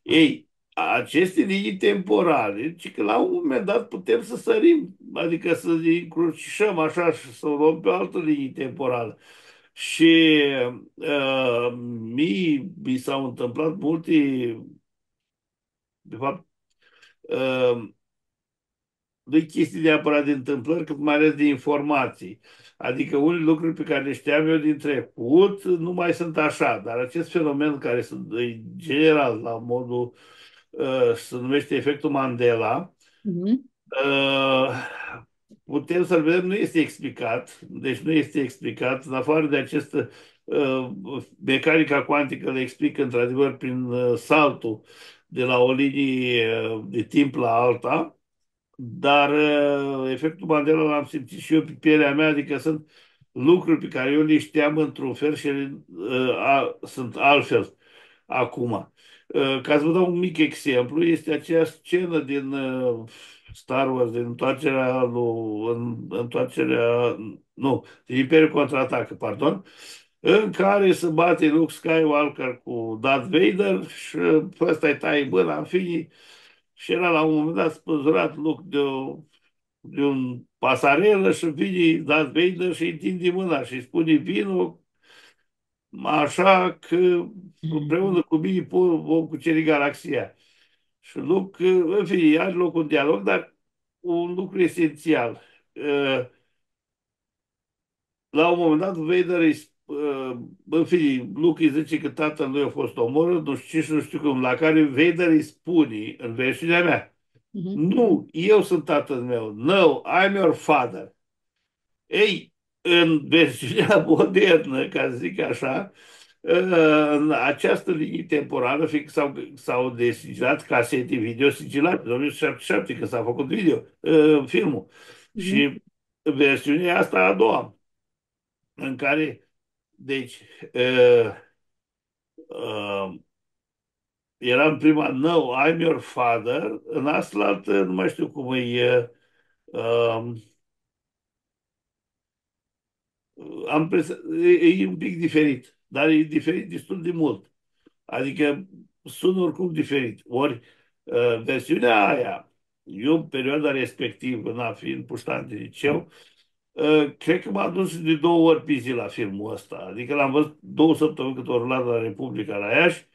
Ei, aceste linii temporale, ci că la un moment dat putem să sărim, adică să încrucișăm așa și să luăm pe o altă linie temporală. Și uh, mii mi s-au întâmplat multe, de fapt, uh, nu chestii neapărat de întâmplări, cât mai ales de informații. Adică unele lucruri pe care le știam eu din trecut nu mai sunt așa, dar acest fenomen care sunt general la modul uh, se numește efectul Mandela, uh-huh. uh, putem să-l vedem, nu este explicat, deci nu este explicat, în afară de acest uh, mecanica cuantică le explică într-adevăr prin uh, saltul de la o linie uh, de timp la alta, dar uh, efectul Mandela l-am simțit și eu pe pielea mea, adică sunt lucruri pe care eu le știam într-un fel și ele, uh, a, sunt altfel acum. Uh, ca să vă dau un mic exemplu, este aceea scenă din uh, Star Wars, din întoarcerea lui, în, întoarcerea, nu, din Imperiul Contraatacă, pardon, în care se bate Luke Skywalker cu Darth Vader și ăsta îi taie mâna în fine și era la un moment dat spăzurat Luke de, o, de un pasarelă și vine Darth Vader și îi întinde mâna și îi spune vino așa că împreună cu mine vom cuceri galaxia. Și Luke, în fine, are loc un dialog, dar un lucru esențial. Uh, la un moment dat, Vader îi Uh, în fine, Luke îi zice că tatăl lui a fost omorât, nu știu ce și nu știu cum, la care Vader îi spune, în versiunea mea, uh-huh. nu, eu sunt tatăl meu, no, I'm your father. Ei, în versiunea modernă, ca să zic așa, uh, în această linie temporală, fiindcă s-au, s-au desigilat casete video sigilate, în 1977, când s-a făcut video, uh, filmul. Uh-huh. Și versiunea asta a doua, în care deci, uh, uh, era în prima, no, I'm your father, în asta nu mai știu cum e, uh, am pres- e, e un pic diferit, dar e diferit destul de mult. Adică sună oricum diferit. Ori uh, versiunea aia, eu în perioada respectivă, na, fiind puștan de liceu, Uh, cred că m-am dus de două ori pe zi la filmul ăsta. Adică l-am văzut două săptămâni cât ori la Republica la Iași.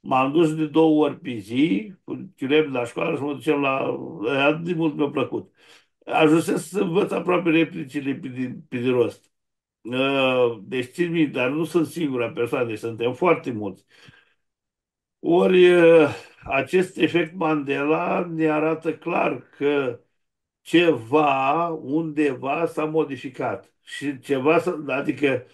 M-am dus de două ori pe zi, cu chiulem la școală și mă duceam la... Atât de mult mi-a plăcut. Ajunsesc să învăț aproape replicile pe de, pe de rost. Uh, deci țin minte, dar nu sunt singura persoană, deci suntem foarte mulți. Ori uh, acest efect Mandela ne arată clar că ceva undeva s-a modificat și ceva, adică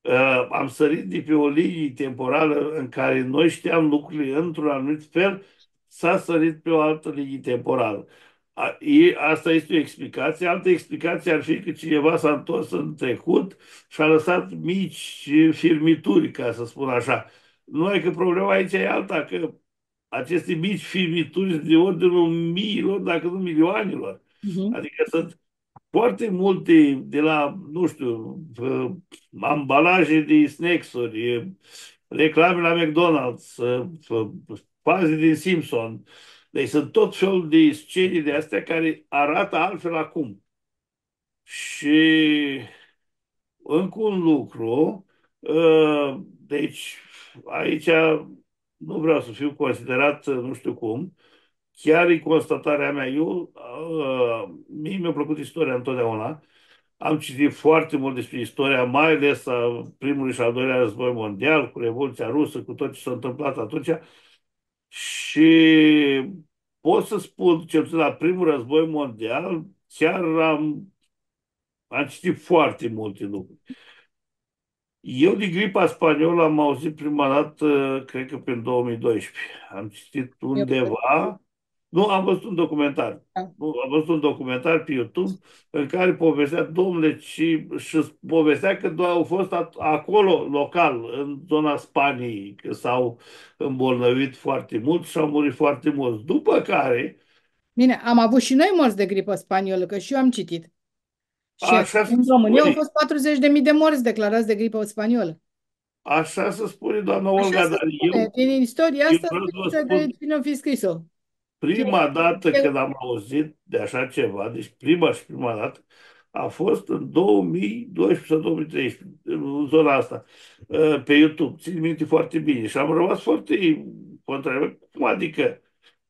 uh, am sărit de pe o linie temporală în care noi știam lucrurile într-un anumit fel, s-a sărit pe o altă linie temporală. A, e, asta este o explicație. Altă explicație ar fi că cineva s-a întors în trecut și a lăsat mici firmituri, ca să spun așa. Numai că problema aici e alta, că aceste mici firmituri de ordinul miilor, dacă nu milioanelor. Uh-huh. Adică sunt foarte multe de la, nu știu, ambalaje de snacks-uri, reclame la McDonald's, faze din Simpson. Deci sunt tot felul de scene de astea care arată altfel acum. Și încă un lucru, deci aici nu vreau să fiu considerat nu știu cum, chiar e constatarea mea. Eu, uh, mie mi-a plăcut istoria întotdeauna. Am citit foarte mult despre istoria, mai ales a primului și al doilea război mondial, cu Revoluția Rusă, cu tot ce s-a întâmplat atunci. Și pot să spun, cel puțin la primul război mondial, chiar am, am citit foarte multe lucruri. Eu de gripa spaniolă am auzit prima dată, cred că prin 2012. Am citit undeva nu, am văzut un documentar. Da. Nu, am văzut un documentar pe YouTube în care povestea, domnule, și, și povestea că au fost acolo, local, în zona Spaniei, că s-au îmbolnăvit foarte mult și au murit foarte mulți. După care... Bine, am avut și noi morți de gripă spaniolă, că și eu am citit. Și Așa în România au fost 40.000 de morți declarați de gripă spaniolă. Așa se spune, doamna Olga, Așa dar spune. eu... Din istoria asta, de cine a fi scris-o. Prima dată când am auzit de așa ceva, deci prima și prima dată, a fost în 2012 sau 2013, în zona asta, uh, pe YouTube. Țin minte foarte bine și am rămas foarte contrariat. Cum adică?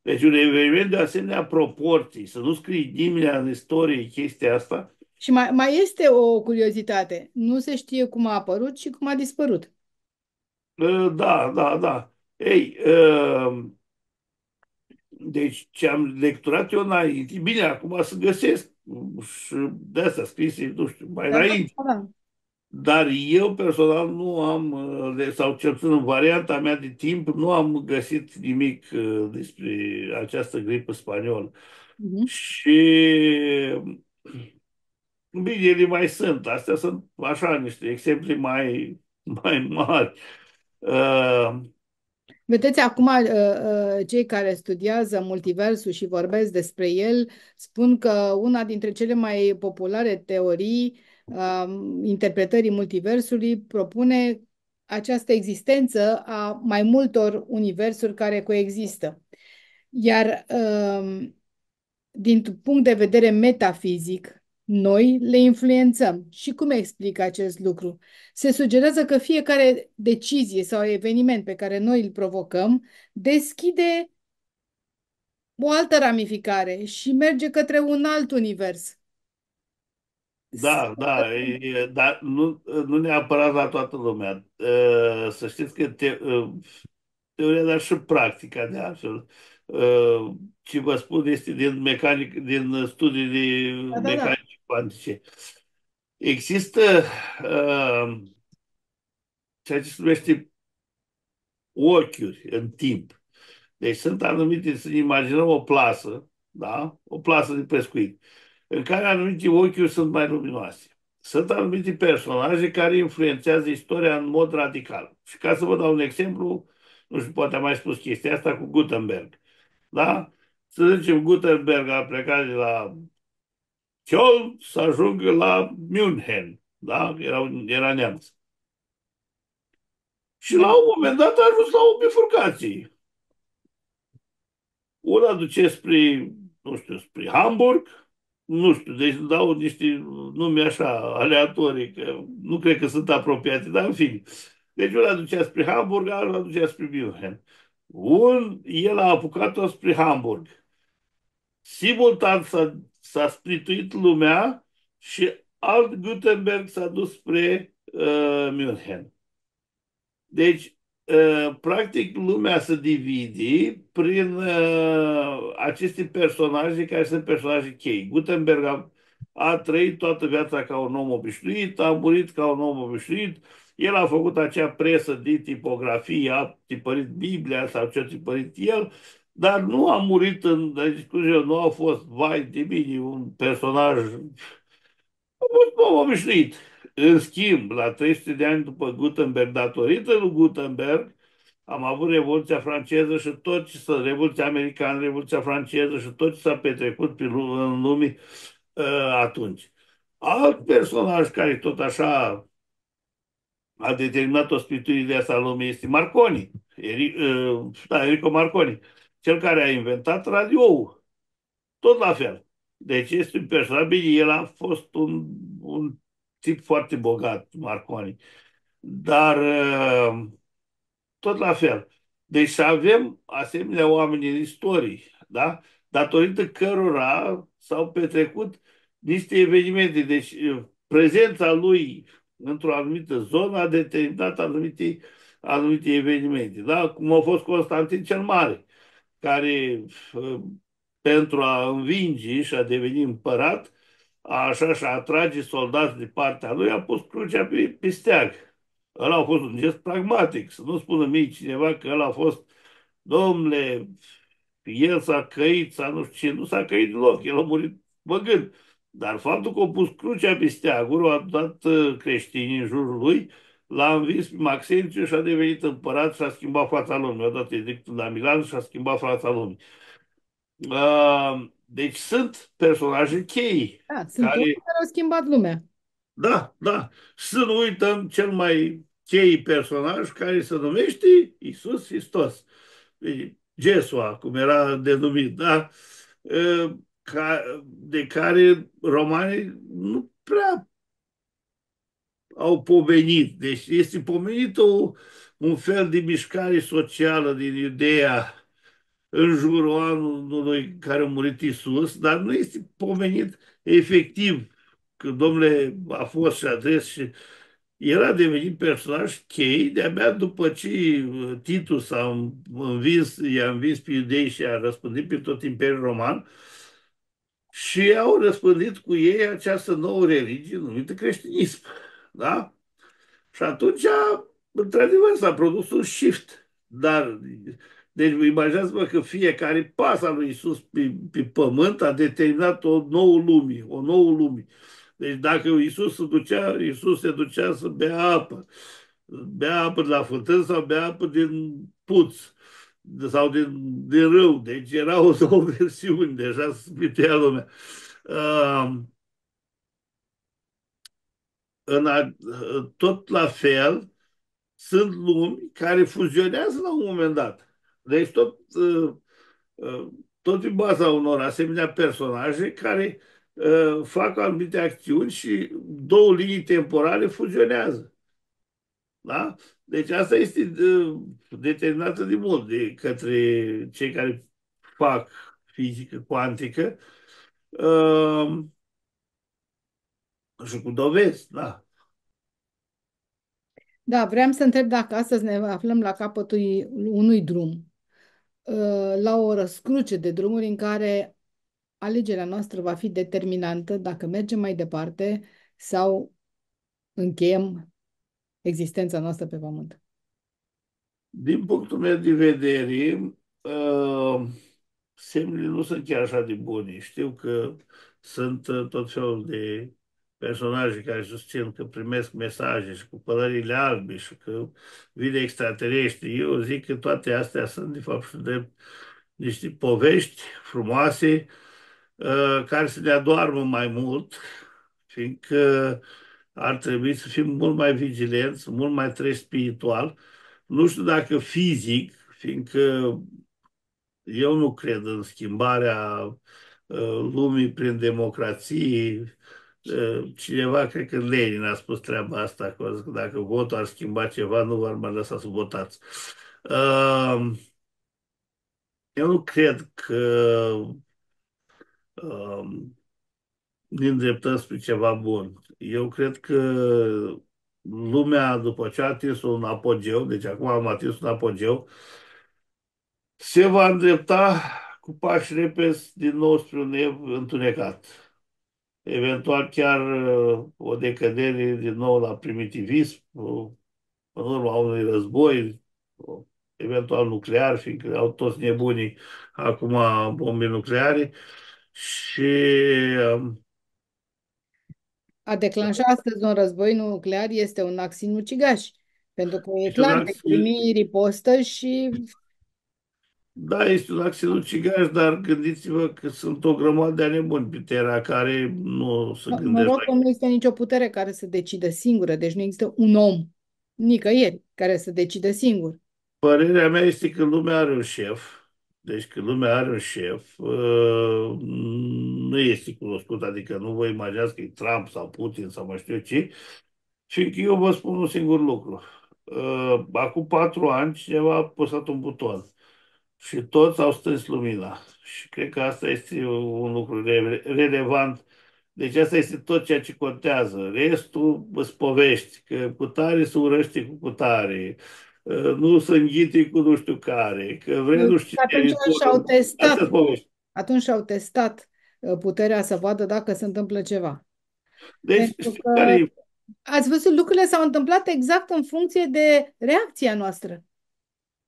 Deci un eveniment de asemenea proporții, să nu scrii nimeni în istorie chestia asta. Și mai, mai este o curiozitate. Nu se știe cum a apărut și cum a dispărut. Uh, da, da, da. Ei, uh, deci ce am lecturat eu înainte, bine, acum să găsesc și de asta scrise, nu știu, mai da, înainte. Da, da. Dar eu personal nu am, sau cel puțin în varianta mea de timp, nu am găsit nimic uh, despre această gripă spaniolă. Uh-huh. Și bine, ele mai sunt. Astea sunt așa niște exemple mai, mai mari. Uh, Vedeți, acum uh, uh, cei care studiază multiversul și vorbesc despre el spun că una dintre cele mai populare teorii um, interpretării multiversului propune această existență a mai multor universuri care coexistă. Iar um, din punct de vedere metafizic, noi le influențăm. Și cum explică acest lucru? Se sugerează că fiecare decizie sau eveniment pe care noi îl provocăm deschide o altă ramificare și merge către un alt univers. Da, da, e, dar nu, nu neapărat la toată lumea. Să știți că te, teoria, dar și practica de altfel. Ce vă spun este din mecanic, din studii de da, da, da cuantice. Există uh, ceea ce se numește ochiuri în timp. Deci sunt anumite, să ne imaginăm o plasă, da? o plasă de pescuit, în care anumite ochiuri sunt mai luminoase. Sunt anumite personaje care influențează istoria în mod radical. Și ca să vă dau un exemplu, nu știu, poate am mai spus chestia asta cu Gutenberg. Da? Să zicem, Gutenberg a plecat de la Chiol să ajungă la München, da? Era, era neamț. Și la un moment dat a ajuns la o bifurcație. Una duce spre, nu știu, spre Hamburg, nu știu, deci dau niște nume așa aleatorii, că nu cred că sunt apropiate, dar în fine. Deci una ducea spre Hamburg, alta ducea spre München. Un, el a apucat-o spre Hamburg. Simultan s-a s-a splituit lumea și alt Gutenberg s-a dus spre uh, München. Deci, uh, practic, lumea se divide prin uh, aceste personaje care sunt personaje chei. Gutenberg a, a trăit toată viața ca un om obișnuit, a murit ca un om obișnuit, el a făcut acea presă de tipografie, a tipărit Biblia sau ce a tipărit el, dar nu a murit în discuție, nu a fost, vai de mine, un personaj, a fost om obișnuit. În schimb, la 300 de ani după Gutenberg, datorită lui Gutenberg, am avut Revoluția franceză și tot ce s-a, Revoluția americană, Revoluția franceză și tot ce s-a petrecut pe în lume uh, atunci. Alt personaj care tot așa a determinat o spirituire asta lumii este Marconi, Eri, uh, da, Enrico Marconi cel care a inventat radioul. Tot la fel. Deci este un personaj, bine, el a fost un, un tip foarte bogat, Marconi. Dar uh, tot la fel. Deci avem asemenea oameni în istorie, da? datorită cărora s-au petrecut niște evenimente. Deci uh, prezența lui într-o anumită zonă a determinat anumite, anumite evenimente. Da? Cum a fost Constantin cel Mare care pentru a învinge și a deveni împărat, așa și a atrage soldați de partea lui, a pus crucea pe, pe steag. Ăla a fost un gest pragmatic, să nu spună mie cineva că ăla a fost, domnule, el s-a căit, sau nu știu ce, nu s-a căit deloc, el a murit băgând. Dar faptul că a pus crucea pe steaguri, a dat uh, creștinii în jurul lui, l-a învins pe Maxențiu și a devenit împărat și a schimbat fața lumii. A dat edictul la Milan și a schimbat fața lumii. Uh, deci sunt personaje chei. Da, sunt care... care au schimbat lumea. Da, da. Să nu uităm cel mai chei personaj care se numește Isus Hristos. Gesua, cum era denumit, da? Uh, de care romanii nu prea au pomenit. Deci este pomenit o, un fel de mișcare socială din ideea în jurul anului care a murit Isus, dar nu este pomenit efectiv că domnule a fost și adres și el a devenit personaj chei de-abia după ce uh, Titus a învins, i-a învins pe iudei și a răspândit pe tot Imperiul Roman și au răspândit cu ei această nouă religie numită creștinism. Da? Și atunci, într-adevăr, s-a produs un shift. Dar, deci imaginați-vă că fiecare pas al lui Isus pe, pe pământ a determinat o nouă lume, o nouă lume. Deci dacă Isus se ducea, Isus se ducea să bea apă. Bea apă de la fântână sau bea apă din puț sau din, din râu. Deci erau două versiuni, deja se lumea. Uh, în a, tot la fel, sunt lumi care fuzionează la un moment dat. Deci tot, uh, uh, tot în baza unor asemenea personaje care uh, fac anumite acțiuni și două linii temporale fuzionează. Da? Deci asta este determinată de mult de către cei care fac fizică cuantică și cu dovezi, da. Da, vreau să întreb dacă astăzi ne aflăm la capătul unui drum, ă, la o răscruce de drumuri în care alegerea noastră va fi determinantă dacă mergem mai departe sau încheiem existența noastră pe pământ. Din punctul meu de vedere, uh, semnele nu sunt chiar așa de bune. Știu că sunt tot felul de personaje care susțin că primesc mesaje și cu pălările albe și că vine extraterestri. Eu zic că toate astea sunt, de fapt, și de niște povești frumoase uh, care să ne adoarmă mai mult, fiindcă ar trebui să fim mult mai vigilenți, mult mai trei spiritual. Nu știu dacă fizic, fiindcă eu nu cred în schimbarea uh, lumii prin democrație, Eh, cineva, cred că Lenin a spus treaba asta, că dacă votul ar schimba ceva, nu v-ar mai lăsa să votați. Ehm, eu nu cred că ehm, ne îndreptăm spre ceva bun. Eu cred că lumea, după ce a atins un apogeu, deci acum am atins un apogeu, se va îndrepta cu pași repezi din nou spre un ev întunecat eventual chiar uh, o decădere din nou la primitivism, în urma unui război, eventual nuclear, fiindcă au toți nebunii acum bombe nucleare și um, a declanșa astăzi un război nuclear este un act sinucigaș. Pentru că e clar, de primi ripostă și da, este un accident ucigaș, dar gândiți-vă că sunt o grămadă de nebuni pe Terra care nu se gândesc. Norocul nu este nicio putere care să decidă singură, deci nu există un om nicăieri care să decidă singur. Părerea mea este că lumea are un șef, deci că lumea are un șef, uh, nu este cunoscut, adică nu vă imaginați că e Trump sau Putin sau mai știu eu ce, fiindcă eu vă spun un singur lucru. Uh, acum patru ani cineva a păsat un buton și toți au strâns lumina. Și cred că asta este un lucru relevant. Deci asta este tot ceea ce contează. Restul îți povești, că cu tare se urăște cu cutare, ă, nu se înghite cu nu știu care, că vrei nu știu Atunci și-au testat, atunci și-au testat ă, puterea să vadă dacă se întâmplă ceva. Deci, că care... ați văzut, lucrurile s-au întâmplat exact în funcție de reacția noastră.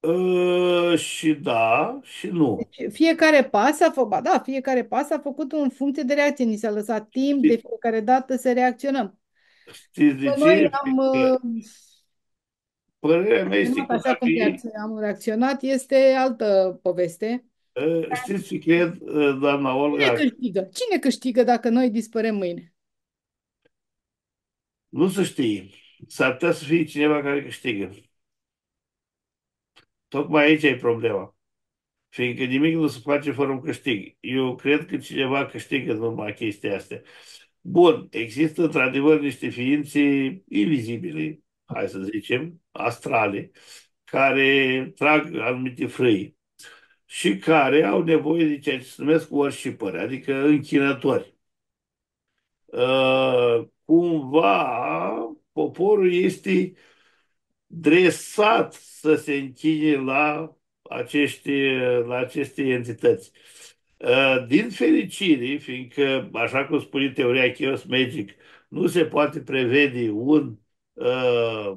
Uh, și da, și nu. Deci fiecare pas a făcut, da, fiecare pas a făcut în funcție de reacție. Ni s-a lăsat timp de fiecare dată să reacționăm. Știți de ce? Noi am, uh, Părerea mea este că așa cum am reacționat este altă poveste. Uh, știți ce cred, uh, doamna Olga? Cine câștigă? Cine câștigă dacă noi dispărem mâine? Nu se știe. S-ar putea să fie cineva care câștigă. Tocmai aici e problema. Fiindcă nimic nu se face fără un câștig. Eu cred că cineva câștigă în urma chestia astea. Bun, există într-adevăr niște ființe invizibile, hai să zicem, astrale, care trag anumite frâi și care au nevoie de ceea ce se numesc worshipări, adică închinători. Uh, cumva, poporul este dresat să se închine la aceste, la aceste entități. Uh, din fericire, fiindcă, așa cum spune teoria Chaos Magic, nu se poate prevede un, uh,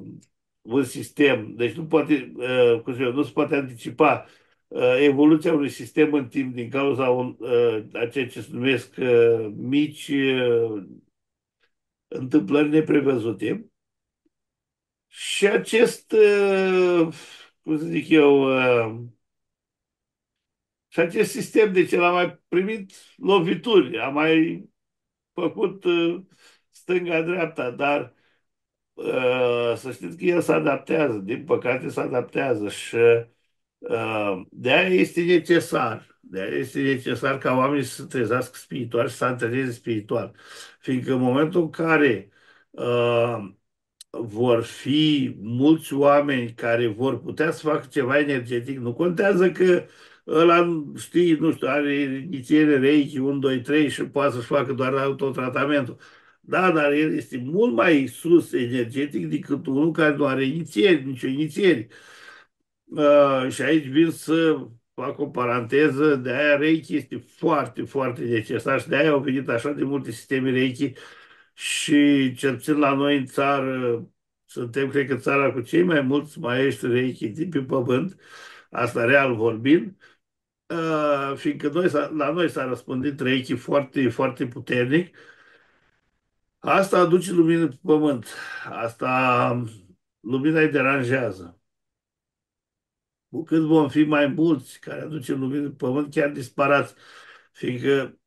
un sistem, deci nu, poate, uh, cum zic, nu se poate anticipa uh, evoluția unui sistem în timp din cauza un, uh, a ceea ce se numesc uh, mici uh, întâmplări neprevăzute. Și acest, uh, cum să zic eu, uh, și acest sistem, de ce l-a mai primit lovituri, a mai făcut uh, stânga-dreapta, dar uh, să știți că el se adaptează, din păcate se adaptează și uh, de-aia este necesar, de-aia este necesar ca oamenii să se trezească spiritual și să antreneze spiritual. Fiindcă în momentul în care uh, vor fi mulți oameni care vor putea să facă ceva energetic, nu contează că ăla, știi, nu știu, are inițiere Reiki 1, 2, 3 și poate să-și facă doar autotratamentul. Da, dar el este mult mai sus energetic decât unul care nu are inițieri, nicio inițieri. Uh, și aici vin să fac o paranteză, de aia Reiki este foarte, foarte necesar și de aia au venit așa de multe sisteme Reiki și cel puțin la noi în țară suntem, cred că, țara cu cei mai mulți maestri Reiki pe pământ, asta real vorbind, uh, fiindcă noi, la noi s-a răspândit Reiki foarte, foarte puternic, asta aduce lumină pe pământ, asta lumina îi deranjează. Cu cât vom fi mai mulți care aducem lumină pe pământ, chiar disparați, fiindcă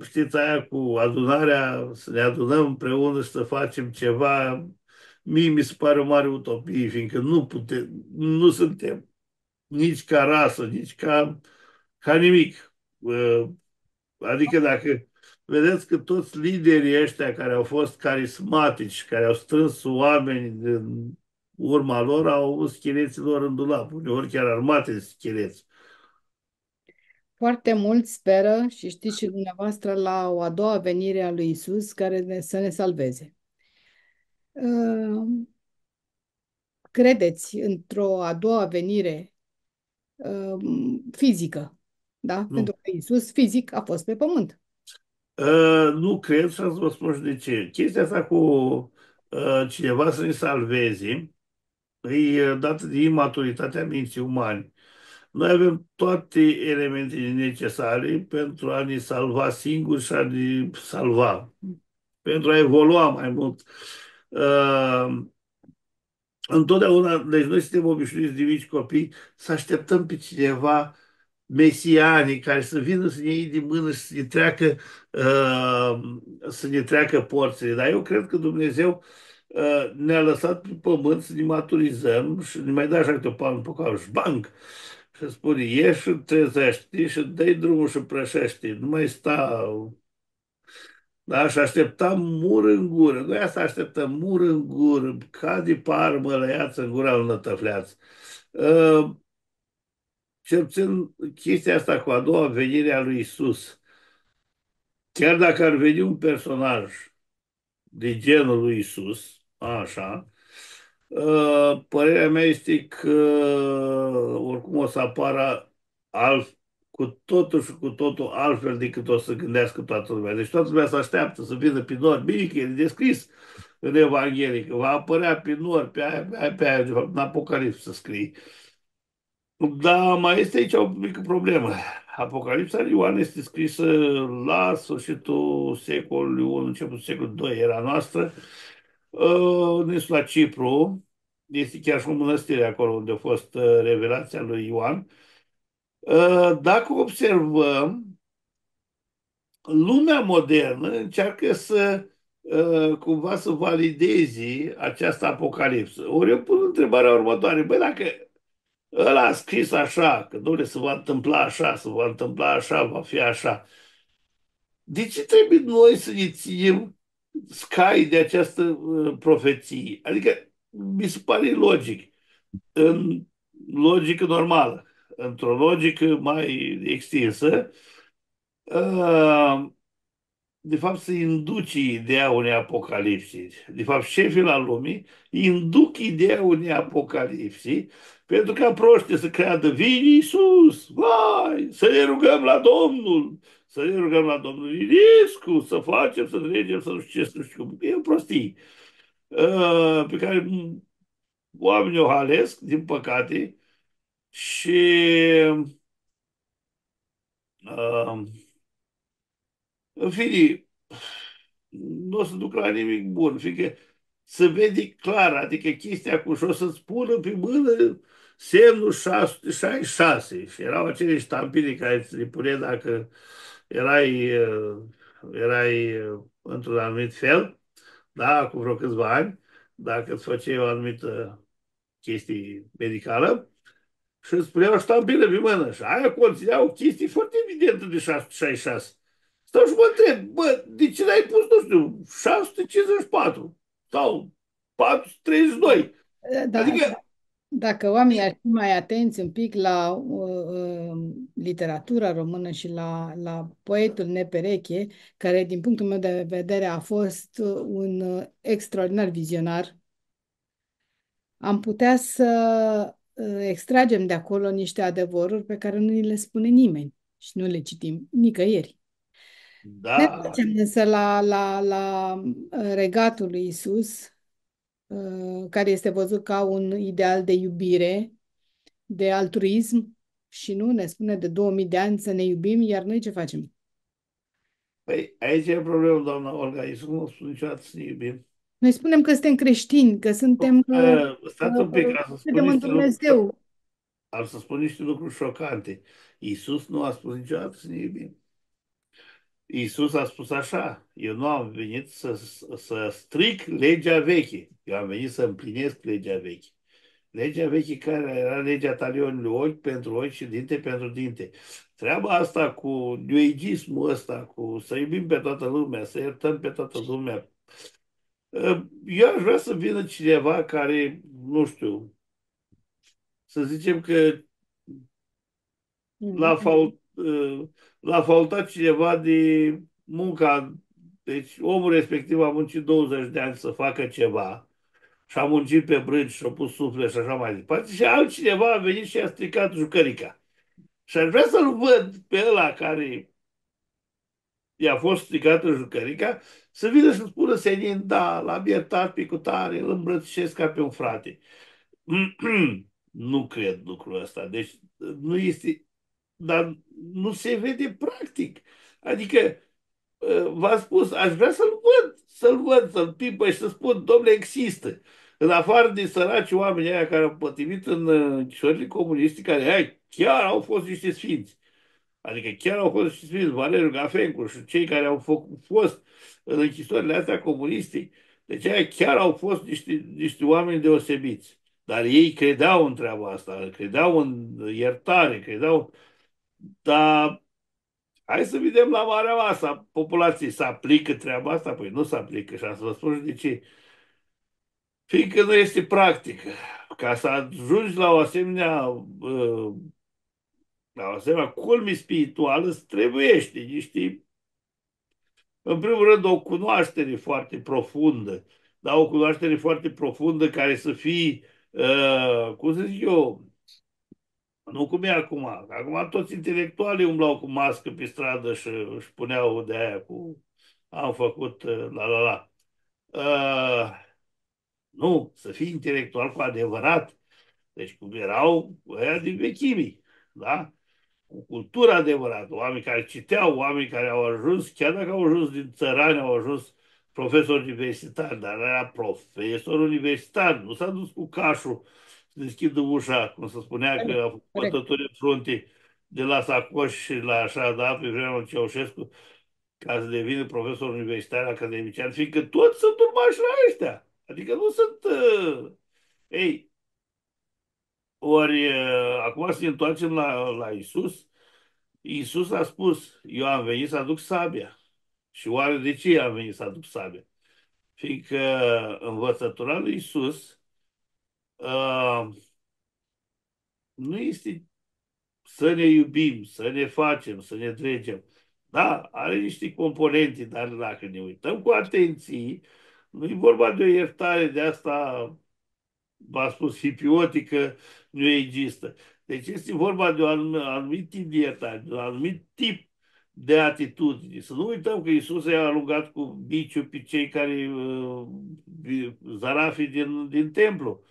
știți aia cu adunarea, să ne adunăm împreună și să facem ceva, mie mi se pare o mare utopie, fiindcă nu putem, nu suntem nici ca rasă, nici ca, ca nimic. Adică dacă vedeți că toți liderii ăștia care au fost carismatici, care au strâns oameni din urma lor, au avut scheleții lor în dulap, uneori chiar armate de scheleți. Foarte mult speră și știți și dumneavoastră la o a doua venire a lui Isus care ne, să ne salveze. Uh, credeți într-o a doua venire uh, fizică, da? Nu. Pentru că Isus fizic a fost pe pământ. Uh, nu cred și să vă spun și de ce. Chestia asta cu uh, cineva să ne salveze e dată de imaturitatea minții umane. Noi avem toate elementele necesare pentru a ne salva singuri și a ne salva, pentru a evolua mai mult. Uh, întotdeauna, deci noi suntem obișnuiți de mici copii să așteptăm pe cineva mesianic care să vină să ne iei din mână și să ne treacă, uh, să ne treacă porțile. Dar eu cred că Dumnezeu uh, ne-a lăsat pe pământ să ne maturizăm și ne mai da așa câte o palmă pe cap și banc și spune, ieși și trezești și dai drumul și prășești, nu mai sta da? Și așteptam mur în gură. Noi asta așteptăm mur în gură, ca de parmă lăiață în gura lui nătăfleață. Uh, cel puțin chestia asta cu a doua venire a lui Isus. Chiar dacă ar veni un personaj de genul lui Isus, așa, uh, părerea mea este că oricum o să apară alt, cu totul și cu totul altfel decât o să gândească toată lumea. Deci toată lumea se așteaptă să vină pe nori. Bine că e descris în Evanghelie, că va apărea pe nori, pe aia, pe aia, pe aia, de fapt, în Apocalips să scrie. Dar mai este aici o mică problemă. Apocalipsa lui Ioan este scrisă la sfârșitul secolului 1, început secolul 2 era noastră, în insula Cipru, este chiar și o mănăstire acolo unde a fost uh, revelația lui Ioan. Uh, dacă observăm, lumea modernă încearcă să uh, cumva să valideze această apocalipsă. Ori eu pun întrebarea următoare, băi, dacă ăla a scris așa, că domnule se va întâmpla așa, se va întâmpla așa, va fi așa, de ce trebuie noi să ne ținem scai de această uh, profeție? Adică mi se pare logic, în logică normală într-o logică mai extinsă, uh, de fapt se induce ideea unei apocalipse. De fapt, șefii la lumii induc ideea unei apocalipse pentru ca proștii să creadă, vine Iisus, vai, să ne rugăm la Domnul, să ne rugăm la Domnul Iriscu, să facem, să trecem, să nu știu ce, să nu știu cum. E o prostie uh, pe care oamenii o halesc, din păcate, și uh, în fine, nu o să duc la nimic bun, fiindcă se vede clar, adică chestia cu și o să-ți pună pe mână semnul 666 și erau acele ștampile care ți le pune dacă erai, uh, erai uh, într-un anumit fel, da, cu vreo câțiva ani, dacă îți făceai o anumită chestie medicală, și îți puneau ștampile pe mână. Și aia conținea o chestie foarte evidentă de 666. Stau și mă întreb, bă, de ce n-ai pus, nu știu, 654 sau 432? Da, adică... Dacă oamenii ar fi mai atenți un pic la uh, uh, literatura română și la, la poetul Nepereche, care, din punctul meu de vedere, a fost un uh, extraordinar vizionar, am putea să uh, extragem de acolo niște adevăruri pe care nu ni le spune nimeni și nu le citim nicăieri. Da. Ne facem însă la, la, la uh, regatul lui Isus, uh, care este văzut ca un ideal de iubire, de altruism și nu ne spune de 2000 de ani să ne iubim, iar noi ce facem? Păi aici e problemul, doamna Olga, Iisus nu spune niciodată să ne iubim. Noi spunem că suntem creștini, că suntem... Uh, stați un pic, ca să spun niște Dumnezeu. Am să spun niște lucruri șocante. Iisus nu a spus niciodată să ne iubim. Iisus a spus așa, eu nu am venit să, să stric legea veche, eu am venit să împlinesc legea veche. Legea veche care era legea talionului ochi pentru ochi și dinte pentru dinte. Treaba asta cu neoigismul ăsta, cu să iubim pe toată lumea, să iertăm pe toată lumea, eu aș vrea să vină cineva care, nu știu, să zicem că l-a, fault, l-a faultat cineva de munca, deci omul respectiv a muncit 20 de ani să facă ceva și a muncit pe brânci și a pus suflet și așa mai departe și altcineva a venit și a stricat jucărica. Și aș vrea să-l văd pe ăla care i-a fost stricată jucărica, să vină să spună senin, da, l-am iertat pe cutare, îl îmbrățișez ca pe un frate. nu cred lucrul ăsta. Deci nu este, dar nu se vede practic. Adică ă, v-am spus, aș vrea să-l văd, să-l văd, să-l pipă și să spun, domnule, există. În afară de săraci oameni aia care au pătimit în închisorile comuniste, care aia chiar au fost niște sfinți. Adică chiar au fost și sfinți Valeriu Gafencu și cei care au fost în închisorile astea comuniste. Deci aia chiar au fost niște, niște oameni deosebiți. Dar ei credeau în treaba asta, credeau în iertare, credeau... Dar hai să vedem la marea masă a populației. Se aplică treaba asta? Păi nu se aplică și am să vă spun și de ce. Fiindcă nu este practică. Ca să ajungi la o asemenea uh, la o asemenea culmi spirituală îți trebuiește niște, în primul rând, o cunoaștere foarte profundă, dar o cunoaștere foarte profundă care să fie, uh, cum să zic eu, nu cum e acum. Acum toți intelectualii umblau cu mască pe stradă și își puneau de aia cu am făcut uh, la la la. Uh, nu, să fii intelectual cu adevărat. Deci cum erau ăia din vechimii. Da? cu cultură adevărată, oameni care citeau, oameni care au ajuns, chiar dacă au ajuns din țărani, au ajuns profesori universitari, dar era profesor universitar, nu s-a dus cu cașul să deschidă ușa, cum se spunea că a făcut bătături în frunte de la Sacoș și la așa, da, pe vremea lui Ceaușescu, ca să devină profesor universitar academician, fiindcă toți sunt urmași la ăștia. Adică nu sunt... Uh... Ei, ori, acum să ne întoarcem la, la Isus. Isus a spus, eu am venit să aduc sabia. Și oare de ce am venit să aduc sabia? Fiindcă învățătura lui Isus uh, nu este să ne iubim, să ne facem, să ne trecem. Da, are niște componente, dar dacă ne uităm cu atenție, nu e vorba de o iertare de asta v-a spus, hipiotică, nu există. Deci este vorba de un anumit tip de iertare, de un anumit tip de atitudine. Să nu uităm că Isus i-a alungat cu biciu pe cei care uh, zarafii din, din templu.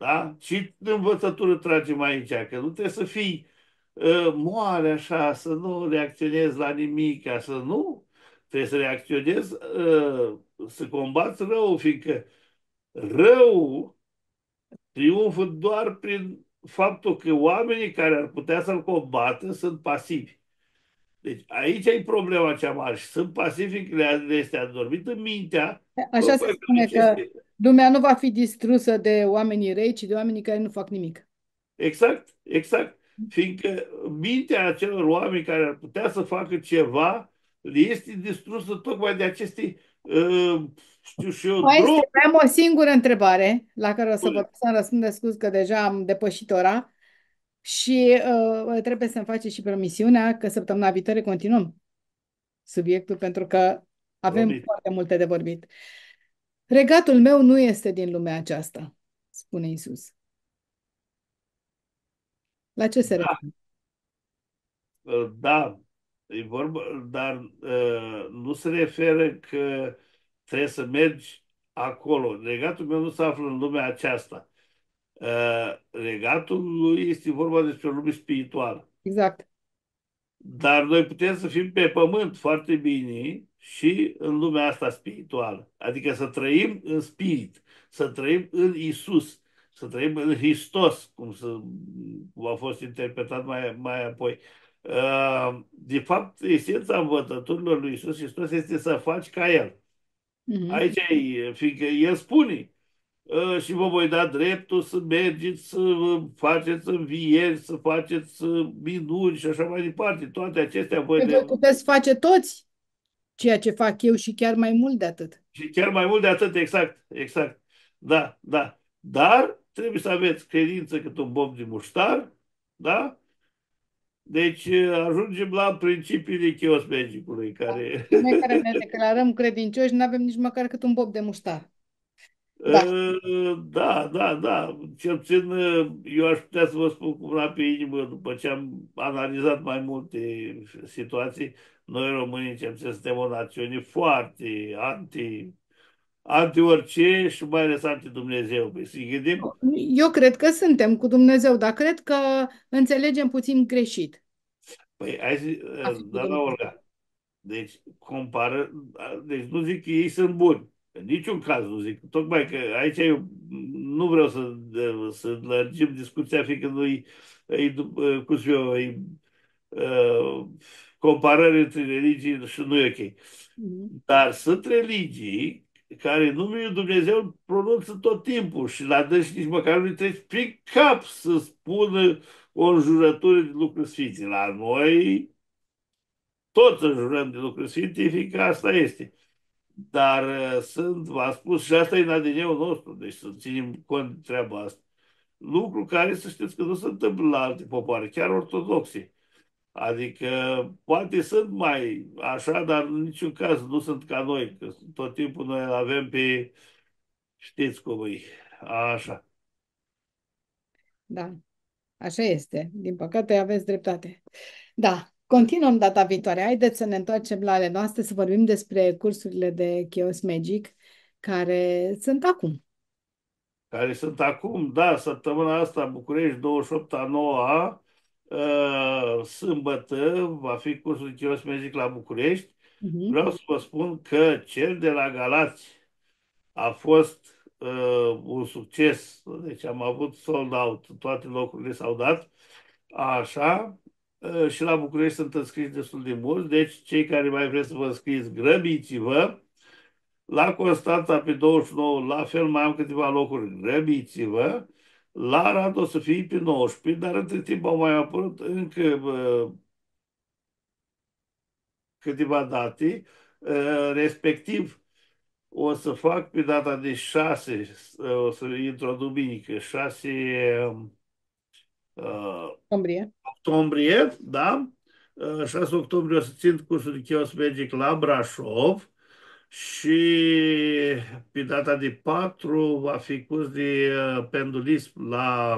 Da? Și învățătură tragem aici, că nu trebuie să fii uh, moare așa, să nu reacționezi la nimic, să nu. Trebuie să reacționezi, uh, să combați rău, fiindcă rău triumfă doar prin faptul că oamenii care ar putea să-l combată sunt pasivi. Deci aici e problema cea mare și sunt pasivi, le este adormit în mintea. Așa se spune că lumea nu va fi distrusă de oamenii rei, ci de oamenii care nu fac nimic. Exact, exact. Fiindcă mintea acelor oameni care ar putea să facă ceva este distrusă tocmai de aceste, uh, știu și eu, Mai este, am o singură întrebare la care o să vă să răspundeți, scuz că deja am depășit ora și uh, trebuie să-mi faceți și promisiunea că săptămâna viitoare continuăm subiectul pentru că avem Promit. foarte multe de vorbit. Regatul meu nu este din lumea aceasta, spune Isus. La ce se da. referă? Da, e vorba, dar uh, nu se referă că trebuie să mergi acolo. Regatul meu nu se află în lumea aceasta. Uh, regatul lui este vorba despre o lume spirituală. Exact. Dar noi putem să fim pe pământ foarte bine și în lumea asta spirituală. Adică să trăim în spirit, să trăim în Isus, să trăim în Hristos, cum, să, cum a fost interpretat mai, mai apoi. Uh, de fapt, esența învățăturilor lui Isus Hristos este să faci ca El. Mm-hmm. Aici e, fiindcă El spune, uh, și vă voi da dreptul să mergeți, să faceți învieri, să faceți minuni și așa mai departe. Toate acestea voi... Păi de... puteți face toți ceea ce fac eu și chiar mai mult de atât. Și chiar mai mult de atât, exact, exact. Da, da. Dar trebuie să aveți credință cât un bob de muștar, da? Deci ajungem la principiile cheos magicului, care... Da. Noi care ne declarăm credincioși nu avem nici măcar cât un bob de muștar. Da. da, da, da. Cel puțin eu aș putea să vă spun cu una pe inimă, după ce am analizat mai multe situații, noi românii cel puțin suntem o națiune foarte anti anti orice și mai ales anti Dumnezeu. Păi să gândim? Eu cred că suntem cu Dumnezeu, dar cred că înțelegem puțin greșit. Păi, hai zi, da, la Olga. Deci, compară, deci nu zic că ei sunt buni. În niciun caz nu zic. Tocmai că aici eu nu vreau să, să lărgim discuția, fiindcă nu-i, cum să eu, e, uh, comparări între religii și nu e ok. Mm-hmm. Dar sunt religii care numele Dumnezeu îl pronunță tot timpul și la dâns nici măcar nu-i treci prin cap să spună o înjurătură de lucruri sfinte. La noi toți înjurăm de lucruri sfinte, fiindcă asta este. Dar uh, sunt, v-am spus, și asta e în ADN-ul nostru, deci să ținem cont de treaba asta. Lucru care să știți că nu se întâmplă la alte popoare, chiar ortodoxe. Adică poate sunt mai așa, dar în niciun caz nu sunt ca noi, că tot timpul noi avem pe, știți cum e, așa. Da, așa este. Din păcate aveți dreptate. Da, continuăm data viitoare. Haideți să ne întoarcem la ale noastre, să vorbim despre cursurile de Chaos Magic care sunt acum. Care sunt acum, da, săptămâna asta București 28 a 9 Uh, sâmbătă va fi cursul Chios Magic la București. Uh-huh. Vreau să vă spun că cel de la Galați a fost uh, un succes. Deci am avut sold out, toate locurile s-au dat. Așa. Uh, și la București sunt înscriși destul de mulți. Deci cei care mai vreți să vă înscriți, grăbiți-vă. La Constanța pe 29, la fel mai am câteva locuri, grăbiți-vă. La Arad o să fie pe 19, dar între timp au mai apărut încă bă, câteva date, respectiv o să fac pe data de 6, o să intru o duminică, 6 uh, octombrie. octombrie, da? 6 octombrie o să țin cursul de Chaos Magic la Brașov și pe data de 4 va fi curs de uh, pendulism la,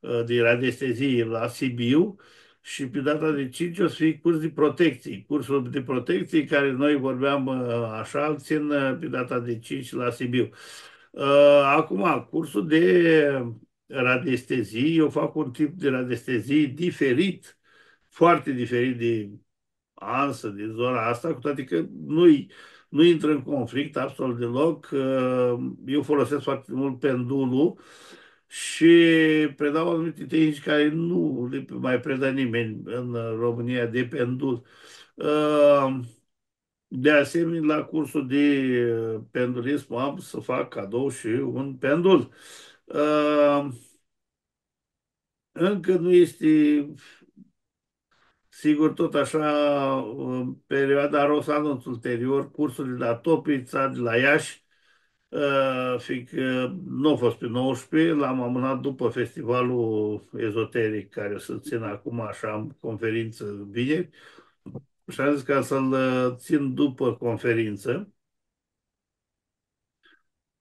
uh, de radiestezie la Sibiu și pe data de 5 o să fie curs de protecție. Cursul de protecție care noi vorbeam uh, așa, îl țin pe data de 5 la Sibiu. Acum, cursul de radiestezie, eu fac un tip de radiestezie diferit, foarte diferit de ansă, din zona asta, cu toate că nu-i nu intră în conflict absolut deloc. Eu folosesc foarte mult pendulul și predau anumite tehnici care nu le mai predă nimeni în România de pendul. Uh, de asemenea, la cursul de pendulism am să fac cadou și un pendul. Uh, încă nu este sigur tot așa în perioada rost anul ulterior cursurile de la Topița, de la Iași, uh, fiindcă nu a fost pe 19, l-am amânat după festivalul ezoteric care o să țin acum, așa, am conferință vineri, și am zis ca să-l uh, țin după conferință.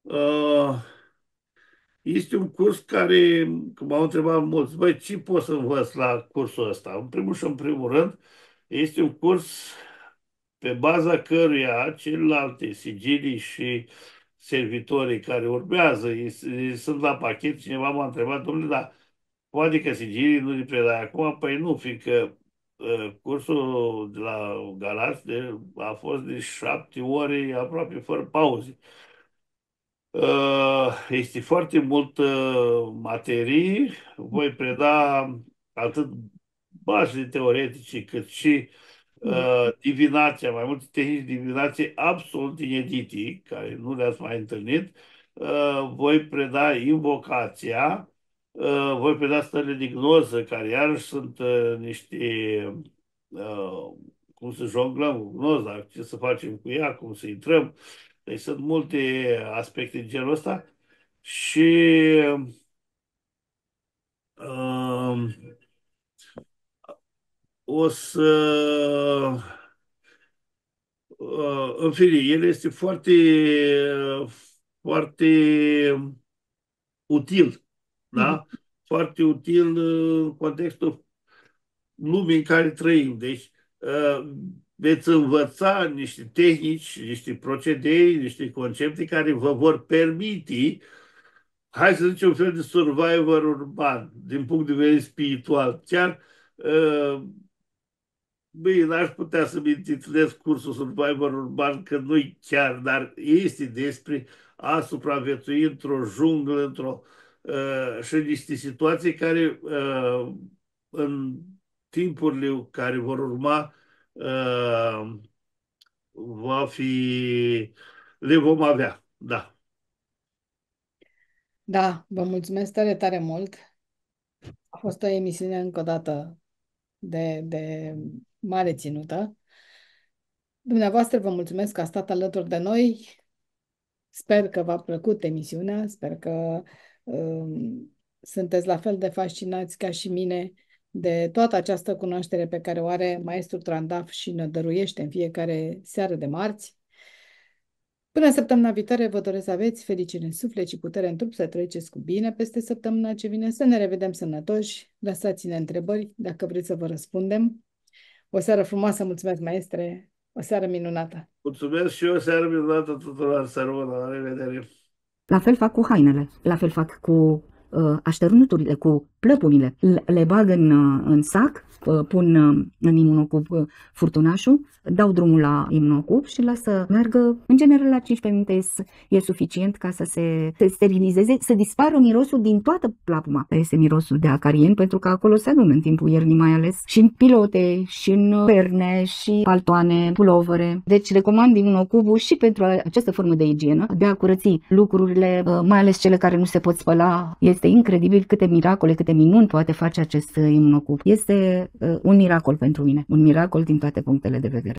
Uh, este un curs care, cum m-au întrebat mulți, băi, ce pot să învăț la cursul ăsta? În primul și în primul rând, este un curs pe baza căruia celelalte sigilii și servitorii care urmează, sunt la pachet, cineva m-a întrebat, domnule, dar poate că sigilii nu le predai acum? Păi nu, fiindcă uh, cursul de la Galați de, a fost de șapte ore aproape fără pauze. Uh, este foarte mult uh, materie. Voi preda atât bazele teoretice cât și uh, divinația, mai multe tehnici de divinație absolut inedite, care nu le-ați mai întâlnit. Uh, voi preda invocația, uh, voi preda stările de gnoză, care iarăși sunt uh, niște uh, cum să jonglăm cu gnoza, ce să facem cu ea, cum să intrăm. Deci sunt multe aspecte de genul ăsta și uh, o să uh, în fine, el este foarte foarte util, da? Mm-hmm. Foarte util în contextul lumii în care trăim. Deci, uh, veți învăța niște tehnici, niște procedei, niște concepte care vă vor permite, hai să zicem, un fel de survivor urban, din punct de vedere spiritual. Chiar, uh, băi, n-aș putea să-mi intitulez cursul survivor urban, că nu-i chiar, dar este despre a supraviețui într-o junglă, într-o uh, și niște situații care uh, în timpurile care vor urma uh, va fi, le vom avea, da. Da, vă mulțumesc tare, tare mult. A fost o emisiune încă o dată de, de mare ținută. Dumneavoastră vă mulțumesc că a stat alături de noi. Sper că v-a plăcut emisiunea, sper că um, sunteți la fel de fascinați ca și mine de toată această cunoaștere pe care o are maestru Trandaf și ne dăruiește în fiecare seară de marți. Până săptămâna viitoare vă doresc să aveți fericire în suflet și putere în trup, să treceți cu bine peste săptămâna ce vine, să ne revedem sănătoși, lăsați-ne întrebări dacă vreți să vă răspundem. O seară frumoasă, mulțumesc maestre, o seară minunată! Mulțumesc și o seară minunată tuturor, să la revedere! La fel fac cu hainele, la fel fac cu uh, așternuturile, cu plăpunile, le bag în, uh, în sac, uh, pun uh, în imunocup furtunașul, dau drumul la imunocup și lasă meargă, în general la 15 minute e suficient ca să se sterilizeze, să dispară mirosul din toată plapuma. Este mirosul de acarien pentru că acolo se adună în timpul iernii mai ales și în pilote, și în perne, și paltoane, pulovere. Deci recomand imunocubul și pentru această formă de igienă, de a curăți lucrurile, mai ales cele care nu se pot spăla. Este incredibil câte miracole, câte minuni poate face acest imunocup. Este uh, un miracol pentru mine, un miracol din toate punctele de vedere.